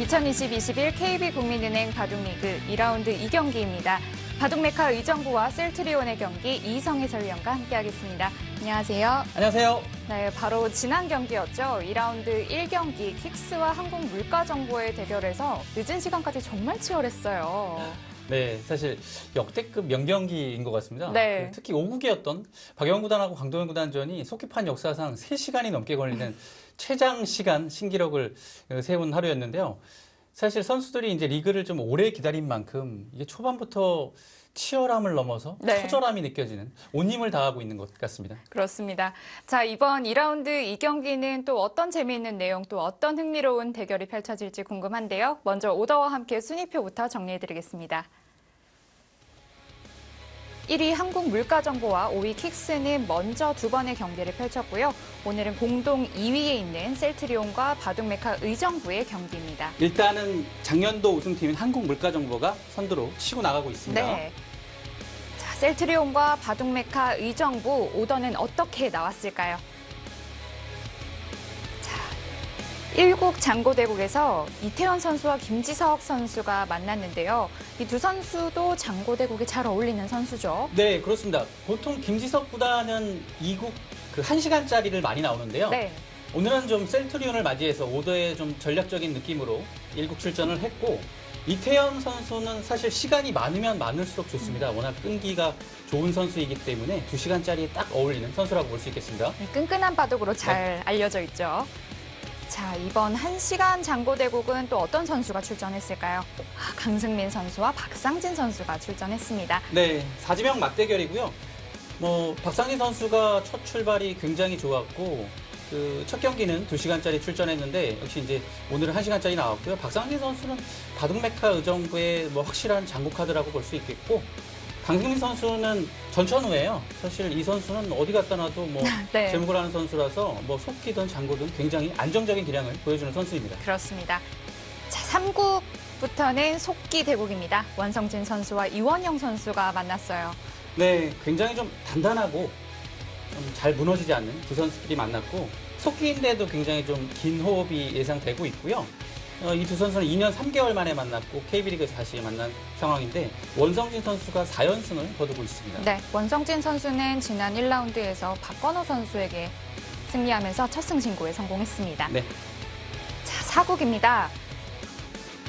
2020-21 KB국민은행 바둑리그 2라운드 2경기입니다. 바둑메카 의정부와 셀트리온의 경기 이성희 설위원과 함께하겠습니다. 안녕하세요. 안녕하세요. 네, 바로 지난 경기였죠. 2라운드 1경기 킥스와 한국물가 정보의 대결에서 늦은 시간까지 정말 치열했어요. 네, 사실 역대급 명경기인 것 같습니다. 네. 그 특히 5국이었던 박영훈 구단하고 강동현 구단전이 속기판 역사상 3시간이 넘게 걸리는 최장 시간 신기록을 어, 세운 하루였는데요. 사실 선수들이 이제 리그를 좀 오래 기다린 만큼 이게 초반부터 치열함을 넘어서 네. 처절함이 느껴지는 온 힘을 다하고 있는 것 같습니다. 그렇습니다. 자, 이번 2라운드 2경기는 또 어떤 재미있는 내용, 또 어떤 흥미로운 대결이 펼쳐질지 궁금한데요. 먼저 오더와 함께 순위표부터 정리해드리겠습니다. 1위 한국물가정보와 5위 킥스는 먼저 두 번의 경기를 펼쳤고요. 오늘은 공동 2위에 있는 셀트리온과 바둑메카 의정부의 경기입니다. 일단은 작년도 우승팀인 한국물가정보가 선두로 치고 나가고 있습니다. 네. 자, 셀트리온과 바둑메카 의정부 오더는 어떻게 나왔을까요? 1국 장고대국에서 이태원 선수와 김지석 선수가 만났는데요. 이 두 선수도 장고대국에 잘 어울리는 선수죠. 네, 그렇습니다. 보통 김지석 구단은 2국 그 1시간짜리를 많이 나오는데요. 네. 오늘은 좀 셀트리온을 맞이해서 오더의 좀 전략적인 느낌으로 1국 출전을 했고 이태현 선수는 사실 시간이 많으면 많을수록 좋습니다. 워낙 끈기가 좋은 선수이기 때문에 2시간짜리에 딱 어울리는 선수라고 볼 수 있겠습니다. 이 끈끈한 바둑으로 잘 알려져 있죠. 자, 이번 1시간 장고대국은 또 어떤 선수가 출전했을까요? 아, 강승민 선수와 박상진 선수가 출전했습니다. 네, 사지명 맞대결이고요. 뭐 박상진 선수가 첫 출발이 굉장히 좋았고 그 첫 경기는 2시간짜리 출전했는데 역시 이제 오늘은 1시간짜리 나왔고요. 박상진 선수는 바둑메카 의정부의 뭐 확실한 장구 카드라고 볼 수 있겠고 강승민 선수는 전천후예요. 사실 이 선수는 어디 갖다 놔도 뭐 네. 제목을 하는 선수라서 뭐 속기든 장구든 굉장히 안정적인 기량을 보여주는 선수입니다. 그렇습니다. 자, 3국부터는 속기 대국입니다. 원성진 선수와 이원영 선수가 만났어요. 네, 굉장히 좀 단단하고 좀 잘 무너지지 않는 두 선수끼리 만났고 속기인데도 굉장히 좀 긴 호흡이 예상되고 있고요. 이 두 선수는 2년 3개월 만에 만났고 KB리그에서 다시 만난 상황인데 원성진 선수가 4연승을 거두고 있습니다. 네, 원성진 선수는 지난 1라운드에서 박건호 선수에게 승리하면서 첫 승 신고에 성공했습니다. 네. 자, 4국입니다.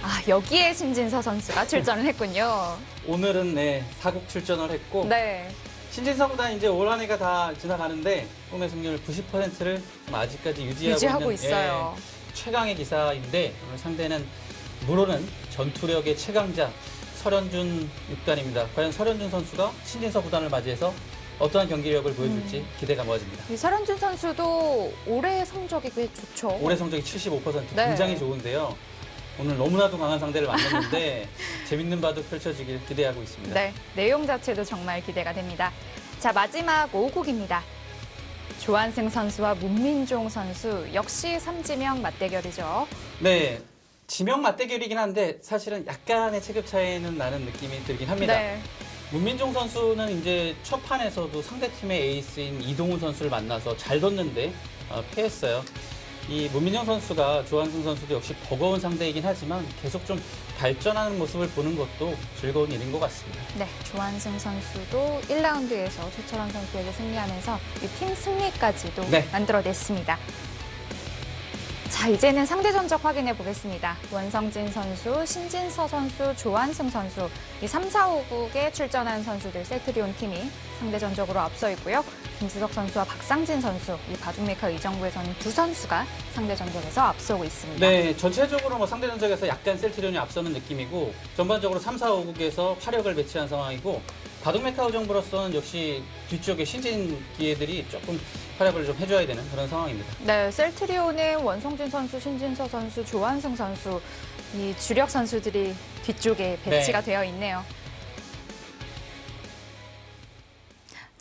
아, 여기에 신진서 선수가 출전을 했군요. 오늘은 네, 4국 출전을 했고 네. 구단 이제 올 한 해가 다 지나가는데 꿈의 승률 90%를 아직까지 유지하고, 유지하고 있는 있어요. 예, 최강의 기사인데 오늘 상대는 물오는 전투력의 최강자 설현준 육단입니다. 과연 설현준 선수가 신진서 구단을 맞이해서 어떠한 경기력을 보여줄지 음. 기대가 모아집니다. 이 설현준 선수도 올해 성적이 꽤 좋죠. 올해 성적이 75% 네. 굉장히 좋은데요. 오늘 너무나도 강한 상대를 만났는데 재밌는 바둑 펼쳐지길 기대하고 있습니다. 네, 내용 자체도 정말 기대가 됩니다. 자, 마지막 5국입니다. 조한승 선수와 문민종 선수 역시 삼지명 맞대결이죠. 네. 지명 맞대결이긴 한데 사실은 약간의 체급 차이는 나는 느낌이 들긴 합니다. 네. 문민종 선수는 이제 첫 판에서도 상대팀의 에이스인 이동훈 선수를 만나서 잘 뒀는데 어, 패했어요. 이 문민종 선수가 조한승 선수도 역시 버거운 상대이긴 하지만 계속 좀 발전하는 모습을 보는 것도 즐거운 일인 것 같습니다. 네, 조한승 선수도 1라운드에서 최철원 선수에게 승리하면서 이팀 승리까지도 네. 만들어냈습니다. 자, 이제는 상대 전적 확인해 보겠습니다. 원성진 선수, 신진서 선수, 조한승 선수, 이 3, 4, 5국에 출전한 선수들 세트리온 팀이 상대 전적으로 앞서 있고요. 김지석 선수와 박상진 선수, 이 바둑메카 의정부에서는 두 선수가 상대 전적에서 앞서고 있습니다. 네, 전체적으로 뭐 상대 전적에서 약간 셀트리온이 앞서는 느낌이고 전반적으로 3, 4, 5국에서 화력을 배치한 상황이고 바둑메카우 정부로서는 역시 뒤쪽에 신진 기회들이 조금 활약을 좀 해줘야 되는 그런 상황입니다. 네, 셀트리온은 원성진 선수, 신진서 선수, 조한승 선수 이 주력 선수들이 뒤쪽에 배치가 네. 되어 있네요.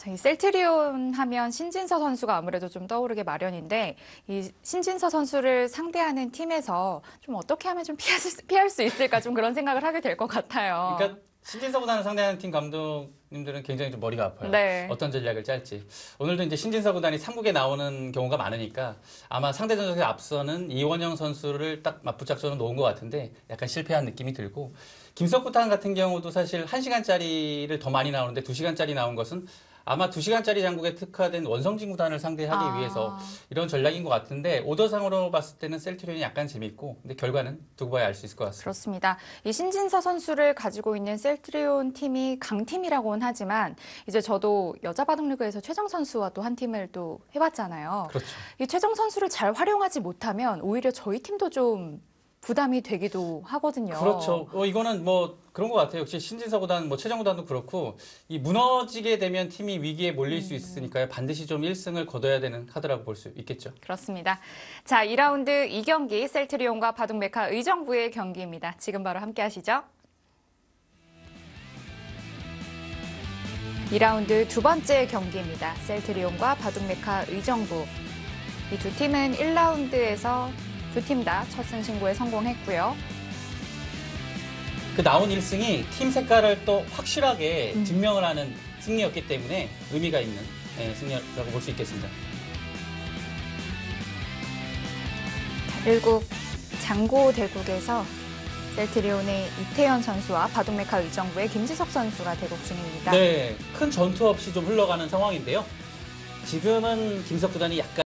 자, 이 셀트리온 하면 신진서 선수가 아무래도 좀 떠오르게 마련인데 이 신진서 선수를 상대하는 팀에서 좀 어떻게 하면 좀 피할 수, 피할 수 있을까 좀 그런 생각을 하게 될 것 같아요. 그러니까 신진서구단을 상대하는 팀 감독님들은 굉장히 좀 머리가 아파요. 네. 어떤 전략을 짤지. 오늘도 이제 신진서 구단이 3국에 나오는 경우가 많으니까 아마 상대 전적에 앞서는 이원영 선수를 딱 맞붙작전을 놓은 것 같은데 약간 실패한 느낌이 들고 김석구단 같은 경우도 사실 1시간짜리를 더 많이 나오는데 2시간짜리 나온 것은 아마 2시간짜리 장국에 특화된 원성진 구단을 상대하기 아. 위해서 이런 전략인 것 같은데 오더상으로 봤을 때는 셀트리온이 약간 재밌고 근데 결과는 두고 봐야 알 수 있을 것 같습니다. 그렇습니다. 이 신진서 선수를 가지고 있는 셀트리온 팀이 강팀이라고는 하지만 이제 저도 여자 바둑리그에서 최정 선수와 또 한 팀을 또 해봤잖아요. 그렇죠. 이 최정 선수를 잘 활용하지 못하면 오히려 저희 팀도 좀 부담이 되기도 하거든요. 그렇죠. 어, 이거는 뭐 그런 것 같아요. 역시 신진서구단, 뭐 최정구단도 그렇고 이 무너지게 되면 팀이 위기에 몰릴 수 있으니까요. 반드시 좀 1승을 거둬야 되는 카드라고 볼 수 있겠죠. 그렇습니다. 자, 2라운드 2경기 셀트리온과 바둑메카 의정부의 경기입니다. 지금 바로 함께 하시죠. 2라운드 두 번째 경기입니다. 셀트리온과 바둑메카 의정부. 이 두 팀은 1라운드에서 두 팀 다 첫 승 신고에 성공했고요. 그 나온 1승이 팀 색깔을 또 확실하게 음. 증명을 하는 승리였기 때문에 의미가 있는 예, 승리라고 볼 수 있겠습니다. 일국 장고 대국에서 셀트리온의 이태현 선수와 바둑메카 의정부의 김지석 선수가 대국 중입니다. 네, 큰 전투 없이 좀 흘러가는 상황인데요. 지금은 김석 구단이 약간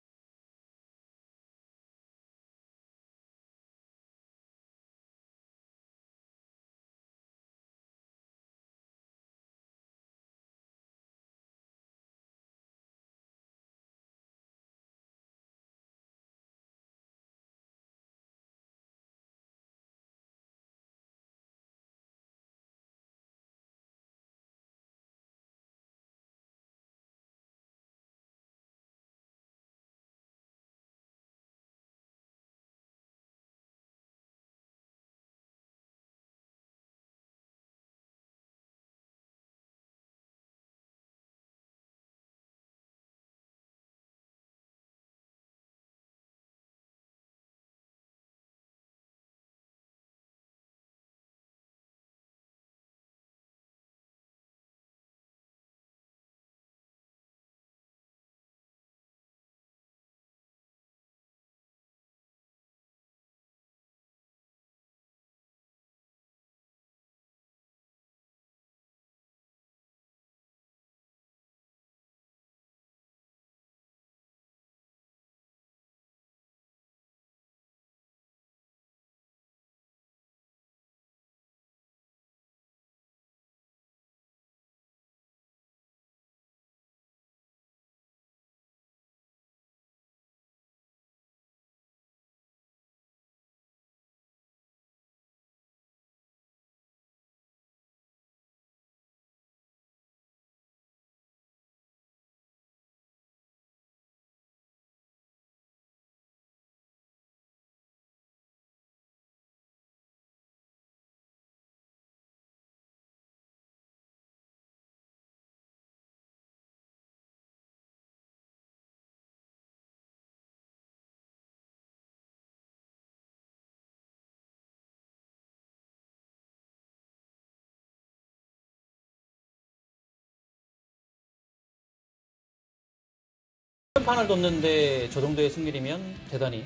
판을 뒀는데 저 정도의 승률이면 대단히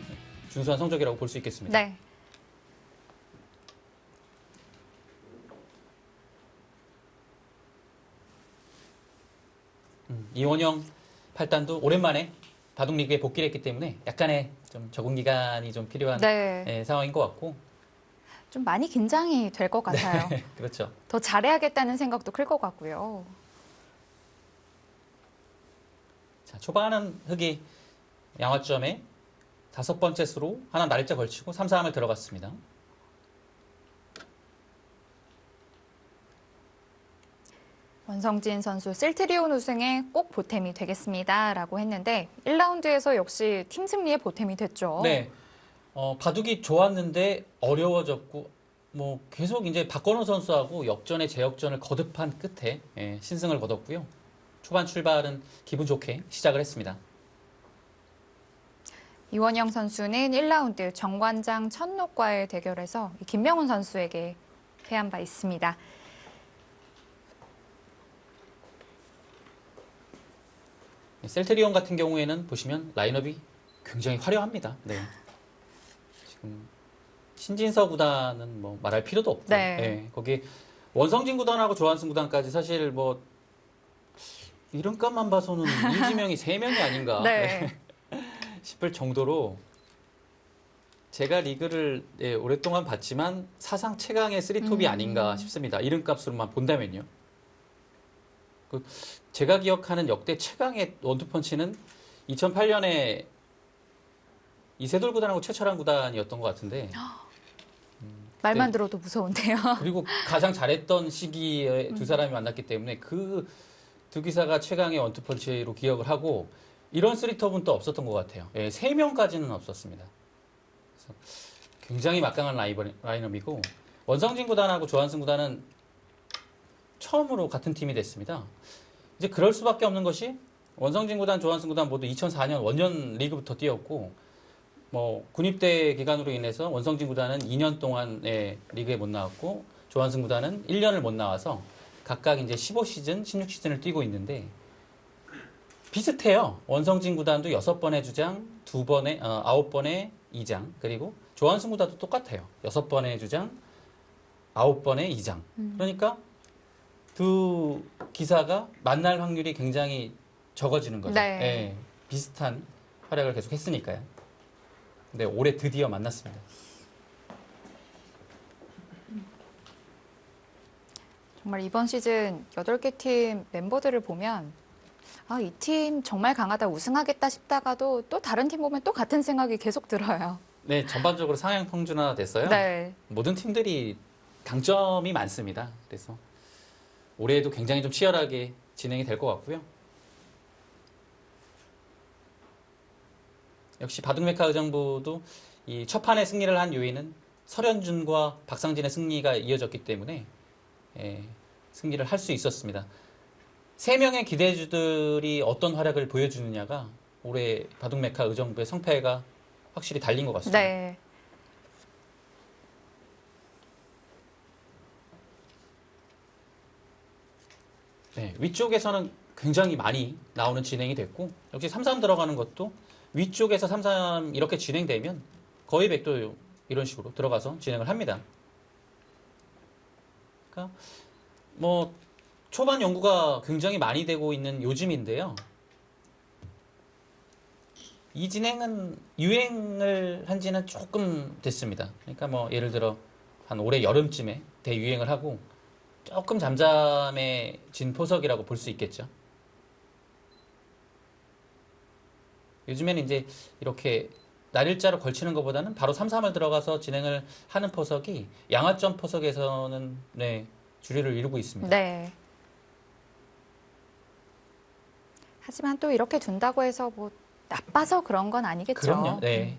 준수한 성적이라고 볼 수 있겠습니다. 네. 음, 이원영 팔단도 오랜만에 바둑 리그에 복귀를 했기 때문에 약간의 좀 적응 기간이 좀 필요한 네. 예, 상황인 것 같고 좀 많이 긴장이 될 것 같아요. 그렇죠. 더 잘해야겠다는 생각도 클 것 같고요. 자, 초반은 흑이 양화점에 다섯 번째 수로 하나 날짜 걸치고 3, 4함을 들어갔습니다. 원성진 선수 셀트리온 우승에 꼭 보탬이 되겠습니다 라고 했는데 1라운드에서 역시 팀 승리에 보탬이 됐죠. 네. 어, 바둑이 좋았는데 어려워졌고 뭐 계속 이제 박건호 선수하고 역전에 재역전을 거듭한 끝에 예, 신승을 거뒀고요. 초반 출발은 기분 좋게 시작을 했습니다. 이원영 선수는 1라운드 정관장 천록과의 대결에서 김명훈 선수에게 패한 바 있습니다. 네, 셀테리온 같은 경우에는 보시면 라인업이 굉장히 화려합니다. 네. 지금 신진서 구단은 뭐 말할 필요도 없고 네. 네. 거기 원성진 구단하고 조한승 구단까지 사실 뭐 이름값만 봐서는 이지명이 세 명이 아닌가 네. 싶을 정도로 제가 리그를 예, 오랫동안 봤지만 사상 최강의 쓰리톱이 음. 아닌가 싶습니다. 이름값으로만 본다면요. 그 제가 기억하는 역대 최강의 원투펀치는 2008년에 이세돌 구단하고 최철한 구단이었던 것 같은데 말만 네. 들어도 무서운데요. 그리고 가장 잘했던 시기에 두 사람이 만났기 때문에 그 두 기사가 최강의 원투펀치로 기억을 하고 이런 쓰리톱은 또 없었던 것 같아요. 예, 세 명까지는 없었습니다. 그래서 굉장히 막강한 라이벌, 라인업이고 원성진 구단하고 조한승 구단은 처음으로 같은 팀이 됐습니다. 이제 그럴 수밖에 없는 것이 원성진 구단, 조한승 구단 모두 2004년 원년 리그부터 뛰었고 뭐 군입대 기간으로 인해서 원성진 구단은 2년 동안의 리그에 못 나왔고 조한승 구단은 1년을 못 나와서 각각 이제 15시즌, 16시즌을 뛰고 있는데 비슷해요. 원성진 구단도 6번의 주장, 2번의 어, 9번의 2장, 그리고 조한승 구단도 똑같아요. 6번의 주장, 9번의 2장. 그러니까 두 기사가 만날 확률이 굉장히 적어지는 거죠. 네. 예, 비슷한 활약을 계속 했으니까요. 근데 올해 드디어 만났습니다. 정말 이번 시즌 8개 팀 멤버들을 보면 아, 이 팀 정말 강하다 우승하겠다 싶다가도 또 다른 팀 보면 또 같은 생각이 계속 들어요. 네, 전반적으로 상향 평준화 됐어요. 네. 모든 팀들이 강점이 많습니다. 그래서 올해에도 굉장히 좀 치열하게 진행이 될 것 같고요. 역시 바둑메카 의정부도 이 첫 판에 승리를 한 요인은 설현준과 박상진의 승리가 이어졌기 때문에 예, 승리를 할 수 있었습니다. 세 명의 기대주들이 어떤 활약을 보여주느냐가 올해 바둑메카 의정부의 성패가 확실히 달린 것 같습니다. 네. 네, 위쪽에서는 굉장히 많이 나오는 진행이 됐고 역시 3-3 들어가는 것도 위쪽에서 3-3 이렇게 진행되면 거의 백도 이런 식으로 들어가서 진행을 합니다. 그러니까 뭐 초반 연구가 굉장히 많이 되고 있는 요즘인데요. 이 진행은 유행을 한 지는 조금 됐습니다. 그러니까 뭐 예를 들어 한 올해 여름쯤에 대유행을 하고 조금 잠잠해진 포석이라고 볼 수 있겠죠. 요즘에는 이제 이렇게 날일자로 걸치는 것보다는 바로 3-3을 들어가서 진행을 하는 포석이 양화점 포석에서는 네, 주류를 이루고 있습니다. 네. 하지만 또 이렇게 둔다고 해서 뭐 나빠서 그런 건 아니겠죠. 그럼요. 네.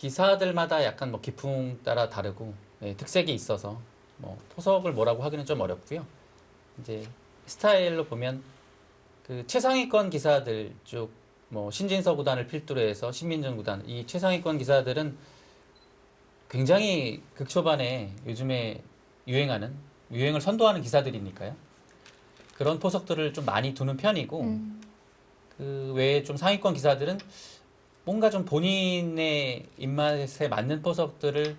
기사들마다 약간 뭐 기풍 따라 다르고 네, 특색이 있어서 뭐 포석을 뭐라고 하기는 좀 어렵고요. 이제 스타일로 보면 그 최상위권 기사들 쪽 뭐 신진서 구단을 필두로 해서 신민정 구단 이 최상위권 기사들은 굉장히 극초반에 요즘에 유행하는 유행을 선도하는 기사들이니까요. 그런 포석들을 좀 많이 두는 편이고 음. 그 외에 좀 상위권 기사들은 뭔가 좀 본인의 입맛에 맞는 포석들을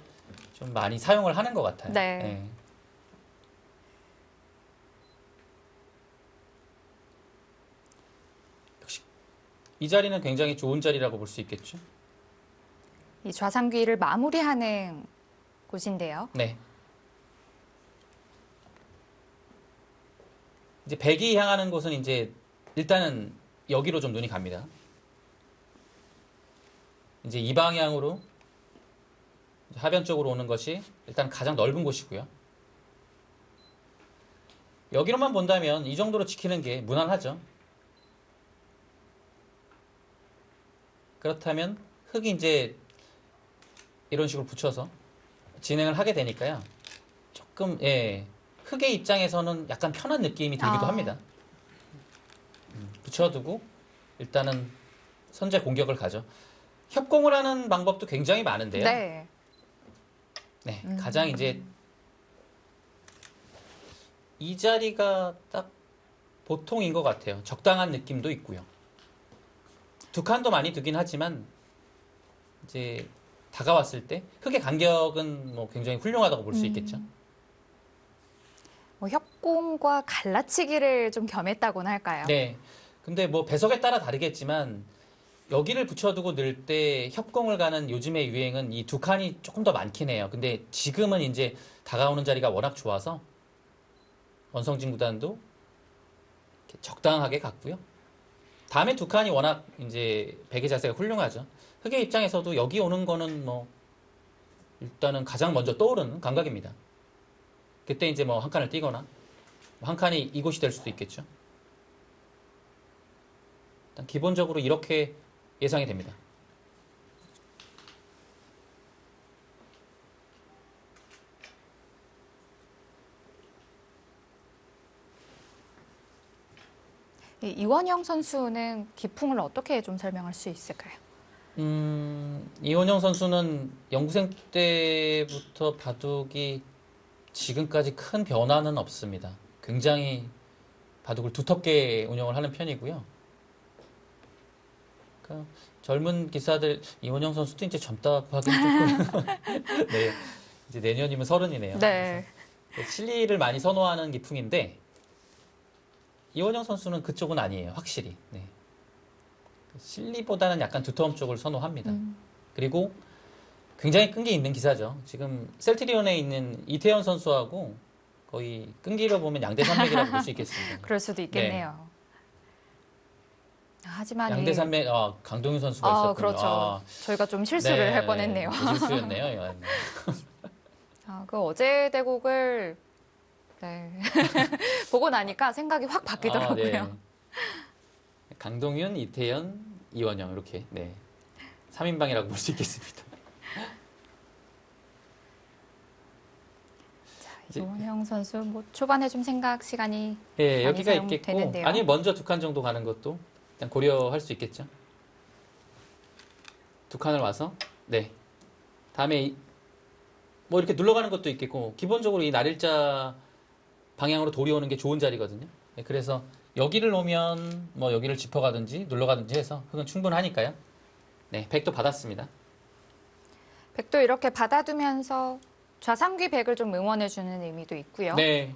좀 많이 사용을 하는 것 같아요. 네. 역 이 자리는 굉장히 좋은 자리라고 볼 수 있겠죠. 이 좌상귀를 마무리하는 곳인데요. 네. 이제 백이 향하는 곳은 이제 일단은 여기로 좀 눈이 갑니다. 이제 이 방향으로 하변 쪽으로 오는 것이 일단 가장 넓은 곳이고요. 여기로만 본다면 이 정도로 지키는 게 무난하죠. 그렇다면 흙이 이제 이런 식으로 붙여서 진행을 하게 되니까요. 조금 예 흙의 입장에서는 약간 편한 느낌이 들기도 아. 합니다. 음, 붙여두고 일단은 선제 공격을 가죠. 협공을 하는 방법도 굉장히 많은데요. 네. 네, 음. 가장 이제 이 자리가 딱 보통인 것 같아요. 적당한 느낌도 있고요. 두 칸도 많이 두긴 하지만 이제 다가왔을 때 흙의 간격은 뭐 굉장히 훌륭하다고 볼수 음. 있겠죠. 뭐 협공과 갈라치기를 좀 겸했다고나 할까요? 네. 근데 뭐 배석에 따라 다르겠지만 여기를 붙여두고 넣을 때 협공을 가는 요즘의 유행은 이 두 칸이 조금 더 많긴 해요. 근데 지금은 이제 다가오는 자리가 워낙 좋아서 원성진 구단도 적당하게 갔고요. 다음에 두 칸이 워낙 이제 베개 자세가 훌륭하죠. 흑의 입장에서도 여기 오는 거는 뭐 일단은 가장 먼저 떠오르는 감각입니다. 그때 이제 뭐 한 칸을 띄거나 한 칸이 이곳이 될 수도 있겠죠. 일단 기본적으로 이렇게 예상이 됩니다. 이 이원영 선수는 기풍을 어떻게 좀 설명할 수 있을까요? 음, 이원영 선수는 연구생 때부터 바둑이 지금까지 큰 변화는 없습니다. 굉장히 바둑을 두텁게 운영을 하는 편이고요. 그러니까 젊은 기사들 이원영 선수도 이제 젊다고 하긴 조금 네 이제 내년이면 서른이네요. 네. 실리를 많이 선호하는 기풍인데 이원영 선수는 그쪽은 아니에요. 확실히. 네. 실리보다는 약간 두터움 쪽을 선호합니다. 음. 그리고 굉장히 끈기 있는 기사죠. 지금 셀트리온에 있는 이태현 선수하고 거의 끈기로 보면 양대 산맥이라고 볼 수 있겠습니다. 그럴 수도 있겠네요. 하지만 양대 이- 산맥 아, 강동윤 선수가 아, 있었군요. 그렇죠. 아, 저희가 좀 실수를 네, 할 뻔했네요. 실수였네요. 네. 아, 그 어제 대국을 네. 보고 나니까 생각이 확 바뀌더라고요. 아, 네. 강동윤, 이태현, 이원영 이렇게 네. 3인방이라고 볼 수 있겠습니다. 이원영 선수 뭐 초반에 좀 생각 시간이 예, 여기가 있겠고 사용되는데요. 아니 먼저 두 칸 정도 가는 것도 일단 고려할 수 있겠죠. 두 칸을 와서 네 다음에 이- 뭐 이렇게 눌러가는 것도 있겠고 기본적으로 이 날일자 방향으로 돌이 오는 게 좋은 자리거든요. 네, 그래서 여기를 놓으면 뭐 여기를 짚어가든지 눌러가든지 해서 흙은 충분하니까요. 네, 백도 받았습니다. 백도 이렇게 받아두면서 좌상귀 백을 좀 응원해주는 의미도 있고요. 네.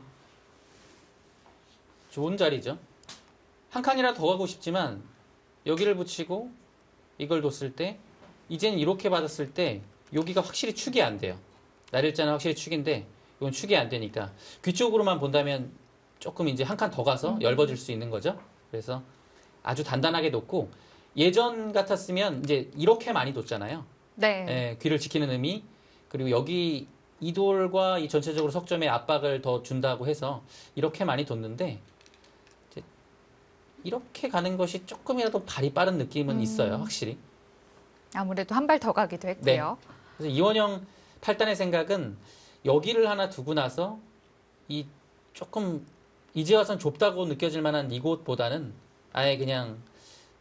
좋은 자리죠. 한 칸이라도 더 가고 싶지만 여기를 붙이고 이걸 뒀을 때 이제는 이렇게 받았을 때 여기가 확실히 축이 안 돼요. 날일자는 확실히 축인데 이건 축이 안 되니까 귀 쪽으로만 본다면 조금 이제 한 칸 더 가서 엷어질 수 있는 거죠. 그래서 아주 단단하게 놓고 예전 같았으면 이제 이렇게 많이 뒀잖아요. 네. 예, 귀를 지키는 의미 그리고 여기 이 돌과 이 전체적으로 석점에 압박을 더 준다고 해서 이렇게 많이 뒀는데 이렇게 가는 것이 조금이라도 발이 빠른 느낌은 음. 있어요 확실히 아무래도 한 발 더 가기도 했고요. 그래서 이원영 팔단의 생각은 여기를 하나 두고 나서 이 조금 이제 와선 좁다고 느껴질 만한 이곳보다는 아예 그냥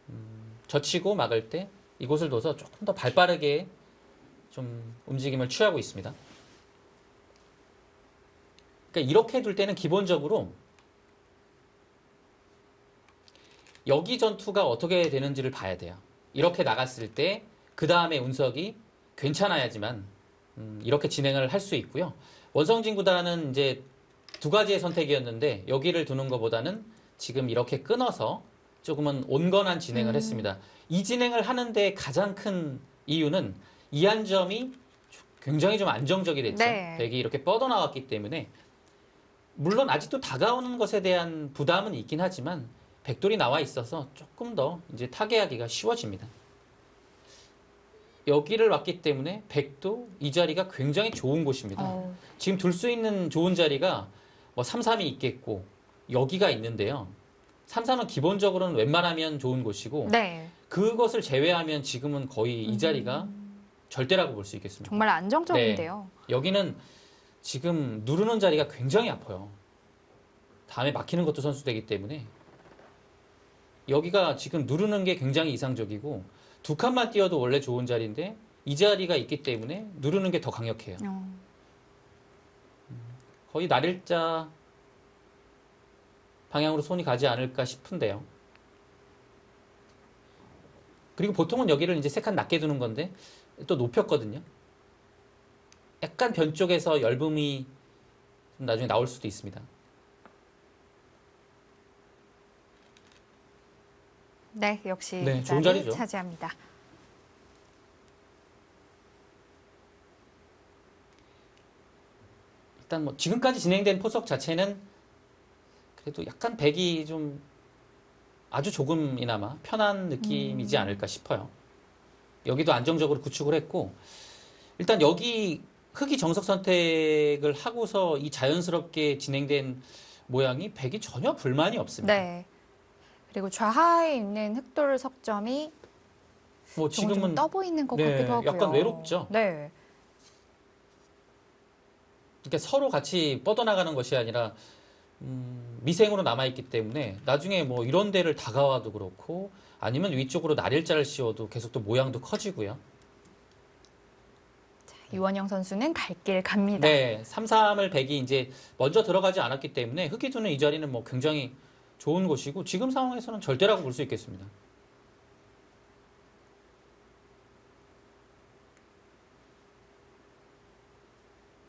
음, 젖히고 막을 때 이곳을 둬서 조금 더 발빠르게 좀 움직임을 취하고 있습니다. 그러니까 이렇게 둘 때는 기본적으로 여기 전투가 어떻게 되는지를 봐야 돼요. 이렇게 나갔을 때 그 다음에 운석이 괜찮아야지만 음, 이렇게 진행을 할 수 있고요. 원성진 구단은 이제 두 가지의 선택이었는데 여기를 두는 것보다는 지금 이렇게 끊어서 조금은 온건한 진행을 음. 했습니다. 이 진행을 하는데 가장 큰 이유는 이한점이 굉장히 좀 안정적이 됐죠. 네. 백이 이렇게 뻗어나왔기 때문에 물론 아직도 다가오는 것에 대한 부담은 있긴 하지만 백돌이 나와 있어서 조금 더 이제 타개하기가 쉬워집니다. 여기를 왔기 때문에 백도 이 자리가 굉장히 좋은 곳입니다. 어, 지금 둘 수 있는 좋은 자리가 뭐 3, 3이 있겠고 여기가 있는데요. 3, 3은 기본적으로는 웬만하면 좋은 곳이고 네. 그것을 제외하면 지금은 거의 음. 이 자리가 절대라고 볼 수 있겠습니다. 정말 안정적인데요. 여기는 지금 누르는 자리가 굉장히 아파요. 다음에 막히는 것도 선수되기 때문에 여기가 지금 누르는 게 굉장히 이상적이고 두 칸만 띄어도 원래 좋은 자리인데 이 자리가 있기 때문에 누르는 게 더 강력해요. 어, 거의 날일자 방향으로 손이 가지 않을까 싶은데요. 그리고 보통은 여기를 이제 세 칸 낮게 두는 건데 또 높였거든요. 약간 변 쪽에서 열분이 좀 나중에 나올 수도 있습니다. 네, 역시 네, 이 좋은 자리 자리죠. 차지합니다. 일단 뭐 지금까지 진행된 포석 자체는 그래도 약간 백이 좀 아주 조금이나마 편한 느낌이지 않을까 싶어요. 여기도 안정적으로 구축을 했고 일단 여기 흙이 정석 선택을 하고서 이 자연스럽게 진행된 모양이 백이 전혀 불만이 없습니다. 네. 그리고 좌하에 있는 흑돌 석점이 뭐 지금은 떠 보이는 것 네, 같기도 하고요. 약간 외롭죠? 네. 이렇게 서로 같이 뻗어나가는 것이 아니라 음, 미생으로 남아있기 때문에 나중에 뭐 이런 데를 다가와도 그렇고 아니면 위쪽으로 날일자를 씌워도 계속 또 모양도 커지고요. 유원영 선수는 갈 길 갑니다. 네, 3, 3을 백이 이제 먼저 들어가지 않았기 때문에 흑이 두는 이 자리는 뭐 굉장히 좋은 곳이고 지금 상황에서는 절대라고 볼 수 있겠습니다.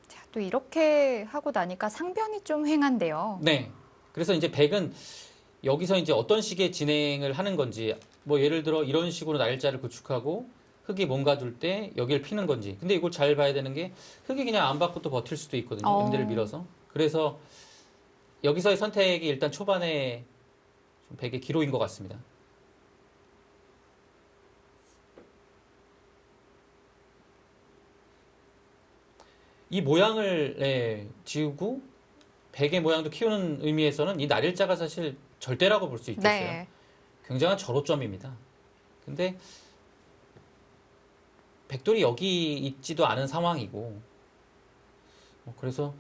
자, 또 이렇게 하고 나니까 상변이 좀 횡한데요. 네. 그래서 이제 백은 여기서 이제 어떤 식의 진행을 하는 건지 뭐 예를 들어 이런 식으로 날짜를 구축하고 흙이 뭔가 둘 때 여기를 피는 건지 근데 이걸 잘 봐야 되는 게 흙이 그냥 안 받고 또 버틸 수도 있거든요 어. 임대를 밀어서 그래서 여기서의 선택이 일단 초반에 좀 백의 기로인 것 같습니다 이 모양을 네, 지우고 백의 모양도 키우는 의미에서는 이 날일자가 사실 절대라고 볼 수 있겠어요. 네. 굉장한 절호점입니다. 근데 백돌이 여기 있지도 않은 상황이고 뭐 그래서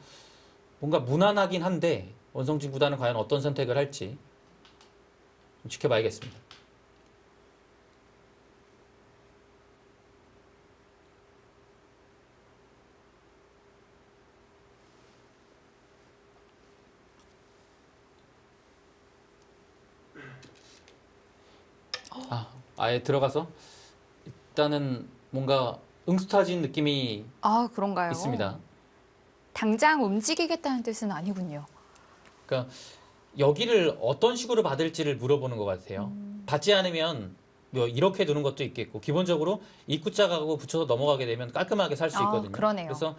뭔가 무난하긴 한데 원성진 구단은 과연 어떤 선택을 할지 좀 지켜봐야겠습니다. 아, 아예 들어가서 일단은 뭔가 응스타진 느낌이 아, 그런가요? 있습니다. 당장 움직이겠다는 뜻은 아니군요. 그러니까 여기를 어떤 식으로 받을지를 물어보는 것 같아요. 받지 않으면 뭐 이렇게 두는 것도 있겠고 기본적으로 입구자하고 붙여서 넘어가게 되면 깔끔하게 살수 아, 있거든요. 그러네요. 그래서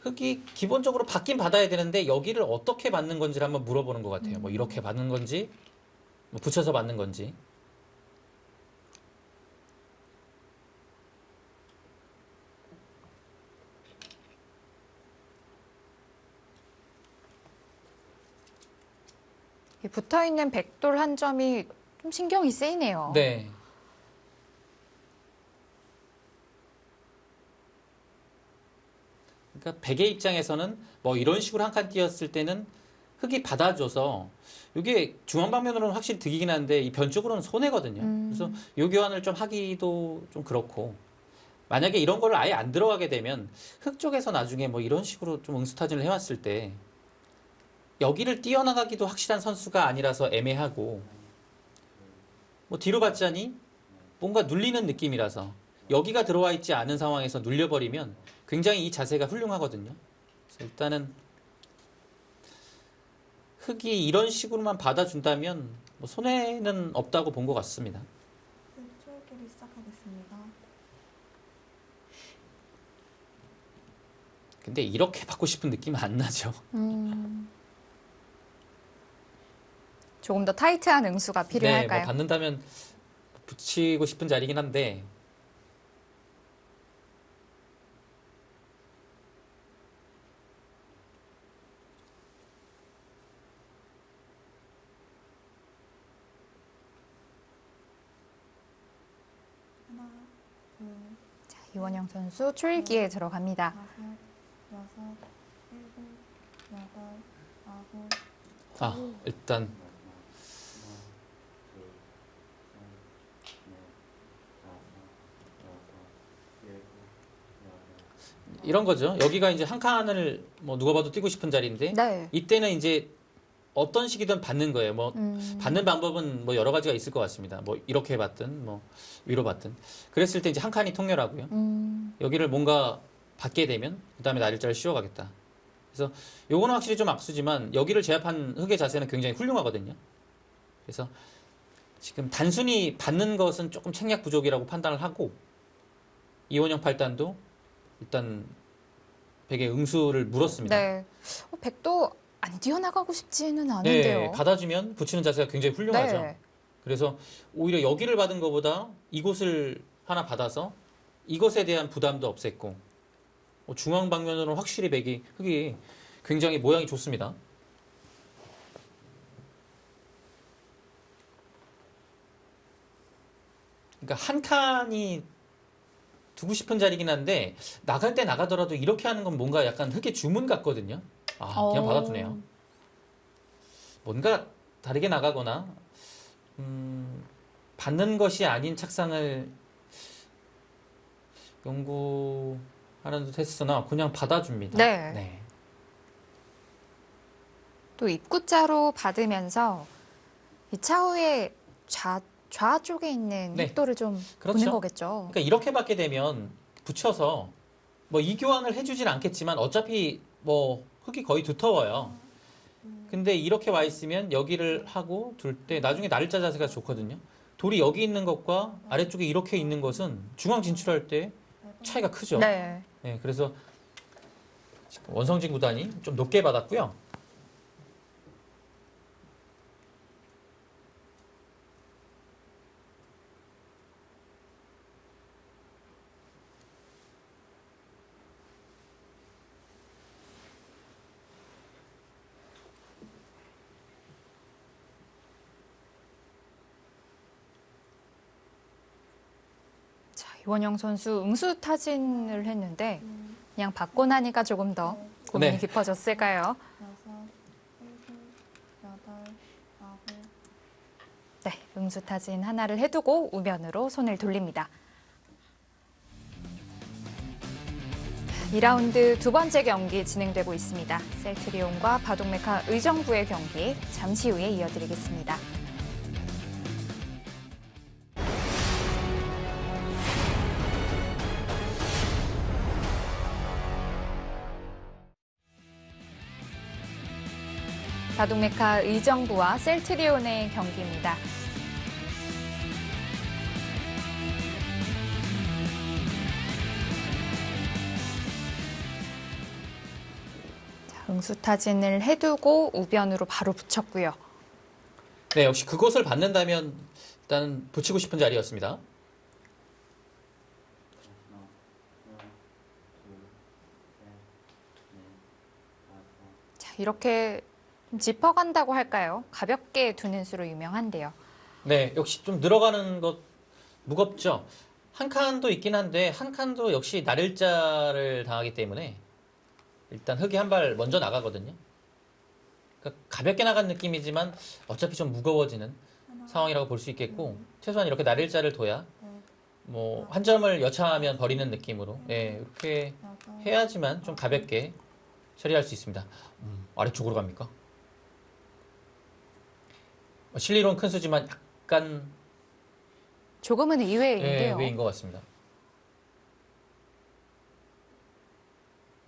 흙이 기본적으로 받긴 받아야 되는데 여기를 어떻게 받는 건지를 한번 물어보는 것 같아요. 뭐 이렇게 받는 건지 뭐 붙여서 받는 건지. 붙어 있는 백돌 한 점이 좀 신경이 쓰이네요. 네. 그러니까 백의 입장에서는 뭐 이런 식으로 한 칸 띄었을 때는 흙이 받아줘서 이게 중앙 방면으로는 확실히 득이긴 한데 이 변 쪽으로는 손해거든요. 음. 그래서 요 교환을 좀 하기도 좀 그렇고 만약에 이런 걸 아예 안 들어가게 되면 흙 쪽에서 나중에 뭐 이런 식으로 좀 응스타진을 해왔을 때 여기를 뛰어나가기도 확실한 선수가 아니라서 애매하고 뭐 뒤로 받자니 뭔가 눌리는 느낌이라서 여기가 들어와 있지 않은 상황에서 눌려버리면 굉장히 이 자세가 훌륭하거든요. 일단은 흙이 이런 식으로만 받아준다면 뭐 손해는 없다고 본 것 같습니다. 시작하겠습니다. 근데 이렇게 받고 싶은 느낌은 안 나죠. 음. 조금 더 타이트한 응수가 네, 필요할까요? 뭐 받는다면 붙이고 싶은 자리긴 한데 하나, 둘, 자, 이원영 선수 출기에 들어갑니다. 다섯, 여섯, 일곱, 여덟, 아홉, 아 일단 이런 거죠. 여기가 이제 한 칸을 뭐 누가 봐도 뛰고 싶은 자리인데 네. 이때는 이제 어떤 식이든 받는 거예요. 뭐 음. 받는 방법은 뭐 여러 가지가 있을 것 같습니다. 뭐 이렇게 받든 뭐 위로 받든 그랬을 때 이제 한 칸이 통렬하고요. 음. 여기를 뭔가 받게 되면 그다음에 날짜를 씌워가겠다. 그래서 요거는 확실히 좀 악수지만 여기를 제압한 흑의 자세는 굉장히 훌륭하거든요. 그래서 지금 단순히 받는 것은 조금 책략 부족이라고 판단을 하고 이원영 팔단도 일단 백의 응수를 물었습니다. 네. 어, 백도 안 뛰어나가고 싶지는 않은데요. 네, 받아주면 붙이는 자세가 굉장히 훌륭하죠. 네. 그래서 오히려 여기를 받은 것보다 이곳을 하나 받아서 이것에 대한 부담도 없앴고 어, 중앙 방면으로 확실히 백이 흙이 굉장히 모양이 좋습니다. 그러니까 한 칸이 두고 싶은 자리긴 한데 나갈 때 나가더라도 이렇게 하는 건 뭔가 약간 흙의 주문 같거든요. 아 그냥 어. 받아주네요. 뭔가 다르게 나가거나 음, 받는 것이 아닌 착상을 연구하는 듯 했으나 그냥 받아줍니다. 네. 또 입구자로 받으면서 이 차후에 좌, 좌 쪽에 있는 네. 흑도를 좀 그렇죠. 보는 거겠죠. 그러니까 이렇게 받게 되면 붙여서 뭐 이 교환을 해주진 않겠지만 어차피 뭐 흙이 거의 두터워요. 근데 이렇게 와 있으면 여기를 하고 둘 때 나중에 날짜 자세가 좋거든요. 돌이 여기 있는 것과 아래쪽에 이렇게 있는 것은 중앙 진출할 때 차이가 크죠. 네. 네, 그래서 지금 원성진 구단이 좀 높게 받았고요. 자, 이원영 선수 응수 타진을 했는데 음, 그냥 받고 나니까 조금 더 고민이 네. 깊어졌을까요? 네, 응수 타진 하나를 해두고 우변으로 손을 돌립니다. 2라운드 두 번째 경기 진행되고 있습니다. 셀트리온과 바둑메카 의정부의 경기 잠시 후에 이어드리겠습니다. 바둑메카 의정부와 셀트리온의 경기입니다. 자, 응수타진을 해두고 우변으로 바로 붙였고요. 네, 역시 그것을 받는다면 일단 붙이고 싶은 자리였습니다. 자, 이렇게 좀 짚어간다고 할까요? 가볍게 두는 수로 유명한데요. 네, 역시 좀 늘어가는 것 무겁죠. 한 칸도 있긴 한데 한 칸도 역시 날일자를 당하기 때문에 일단 흙이 한 발 먼저 나가거든요. 그러니까 가볍게 나간 느낌이지만 어차피 좀 무거워지는 상황이라고 볼 수 있겠고 최소한 이렇게 날일자를 둬야 뭐 한 점을 여차하면 버리는 느낌으로 예, 이렇게 해야지만 좀 가볍게 처리할 수 있습니다. 음, 아래쪽으로 갑니까? 어, 실리론 큰 수지만 약간 조금은 예, 의외인데요. 외인 것 같습니다.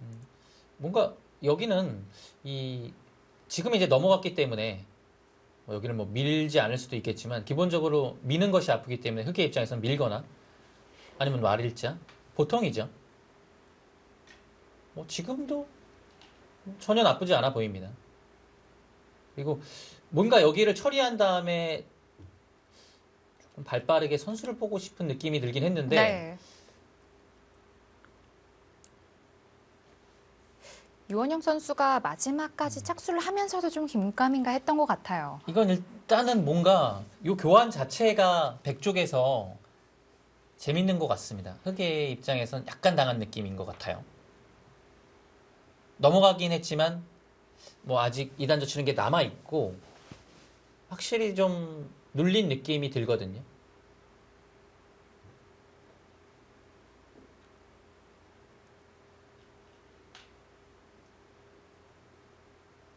음, 뭔가 여기는 이 지금 이제 넘어갔기 때문에 뭐 여기를 뭐 밀지 않을 수도 있겠지만 기본적으로 미는 것이 아프기 때문에 흑의 입장에서는 밀거나 아니면 말일자 보통이죠. 뭐 지금도 전혀 나쁘지 않아 보입니다. 그리고 뭔가 여기를 처리한 다음에 조금 발빠르게 선수를 보고 싶은 느낌이 들긴 했는데 네. 유원영 선수가 마지막까지 착수를 하면서도 좀 긴가민가 했던 것 같아요. 이건 일단은 뭔가 요 교환 자체가 백쪽에서 재밌는 것 같습니다. 흑의 입장에선 약간 당한 느낌인 것 같아요. 넘어가긴 했지만 뭐 아직 2단저 치는 게 남아 있고 확실히 좀 눌린 느낌이 들거든요.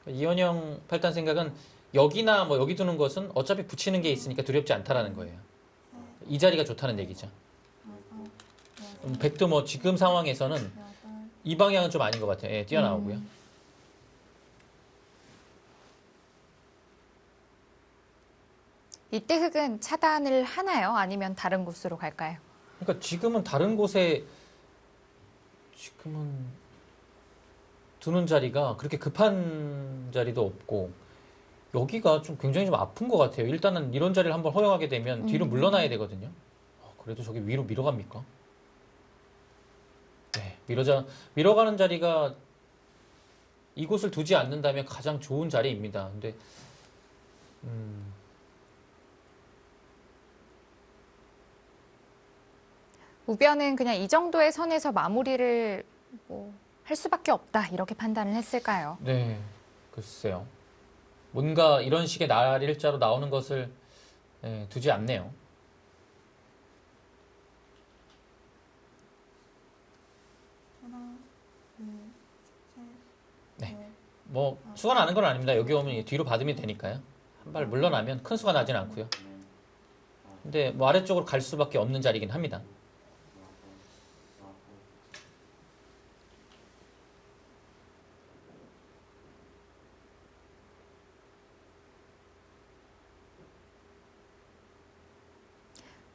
이원영 팔단 생각은 여기나 뭐 여기 두는 것은 어차피 붙이는 게 있으니까 두렵지 않다라는 거예요. 네. 이 자리가 좋다는 얘기죠. 아, 아, 네. 음, 백도 뭐 지금 상황에서는 네, 이 방향은 좀 아닌 것 같아요. 예, 뛰어나오고요. 음. 이때 흙은 차단을 하나요? 아니면 다른 곳으로 갈까요? 그러니까 지금은 다른 곳에 지금은 두는 자리가 그렇게 급한 자리도 없고 여기가 좀 굉장히 좀 아픈 것 같아요. 일단은 이런 자리를 한번 허용하게 되면 뒤로 음. 물러나야 되거든요. 아, 그래도 저기 위로 밀어갑니까? 네, 밀어자 밀어가는 자리가 이곳을 두지 않는다면 가장 좋은 자리입니다. 근데 음, 우변은 그냥 이 정도의 선에서 마무리를 뭐 할 수밖에 없다 이렇게 판단을 했을까요? 네, 글쎄요. 뭔가 이런 식의 날 일자로 나오는 것을 예, 두지 않네요. 하나, 둘, 셋, 네. 넷, 뭐 수가 나는 건 아닙니다. 여기 오면 뒤로 받으면 되니까요. 한 발 물러나면 큰 수가 나진 않고요. 근데 뭐 아래쪽으로 갈 수밖에 없는 자리긴 합니다.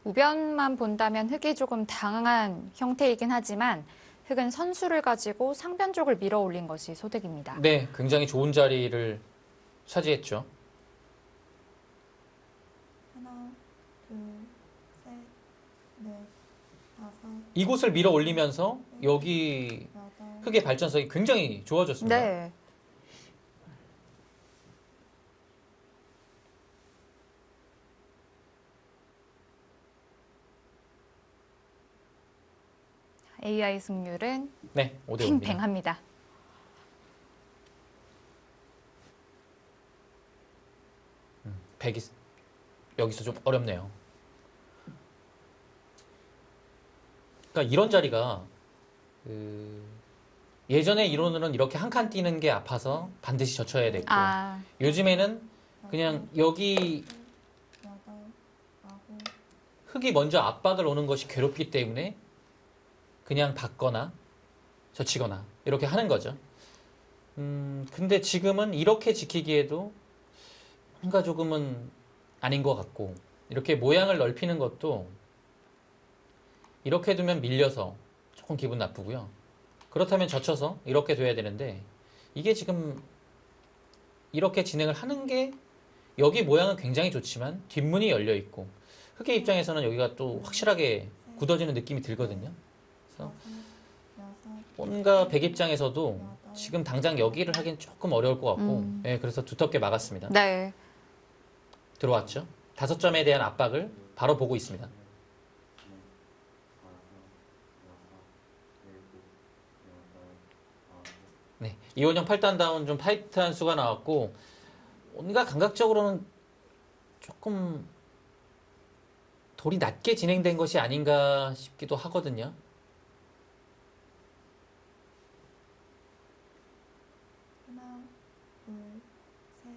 우변만 본다면 흙이 조금 당한 형태이긴 하지만 흙은 선수를 가지고 상변 쪽을 밀어 올린 것이 소득입니다. 네, 굉장히 좋은 자리를 차지했죠. 하나, 둘, 셋, 넷, 다섯, 이곳을 밀어 올리면서 여기 여덟, 흙의 발전성이 굉장히 좋아졌습니다. 네. AI 승률은 네, 5대 5입니다. 팽팽합니다. 백이 여기서 좀 어렵네요. 그러니까 이런 자리가 그 예전에 이론으로는 이렇게 한 칸 뛰는 게 아파서 반드시 젖혀야 됐고 아, 요즘에는 그냥 여기 흙이 먼저 압박을 오는 것이 괴롭기 때문에 그냥 받거나 젖히거나 이렇게 하는 거죠. 음, 근데 지금은 이렇게 지키기에도 뭔가 조금은 아닌 것 같고 이렇게 모양을 넓히는 것도 이렇게 두면 밀려서 조금 기분 나쁘고요. 그렇다면 젖혀서 이렇게 둬야 되는데 이게 지금 이렇게 진행을 하는 게 여기 모양은 굉장히 좋지만 뒷문이 열려 있고 흑의 입장에서는 여기가 또 확실하게 굳어지는 느낌이 들거든요. 뭔가 백 입장에서도 지금 당장 여기를 하긴 조금 어려울 것 같고, 음. 예, 그래서 두텁게 막았습니다. 네. 들어왔죠. 다섯 점에 대한 압박을 바로 보고 있습니다. 네, 이원영 8단 다운 좀 타이트한 수가 나왔고 뭔가 감각적으로는 조금 돌이 낮게 진행된 것이 아닌가 싶기도 하거든요. 하나, 둘, 셋,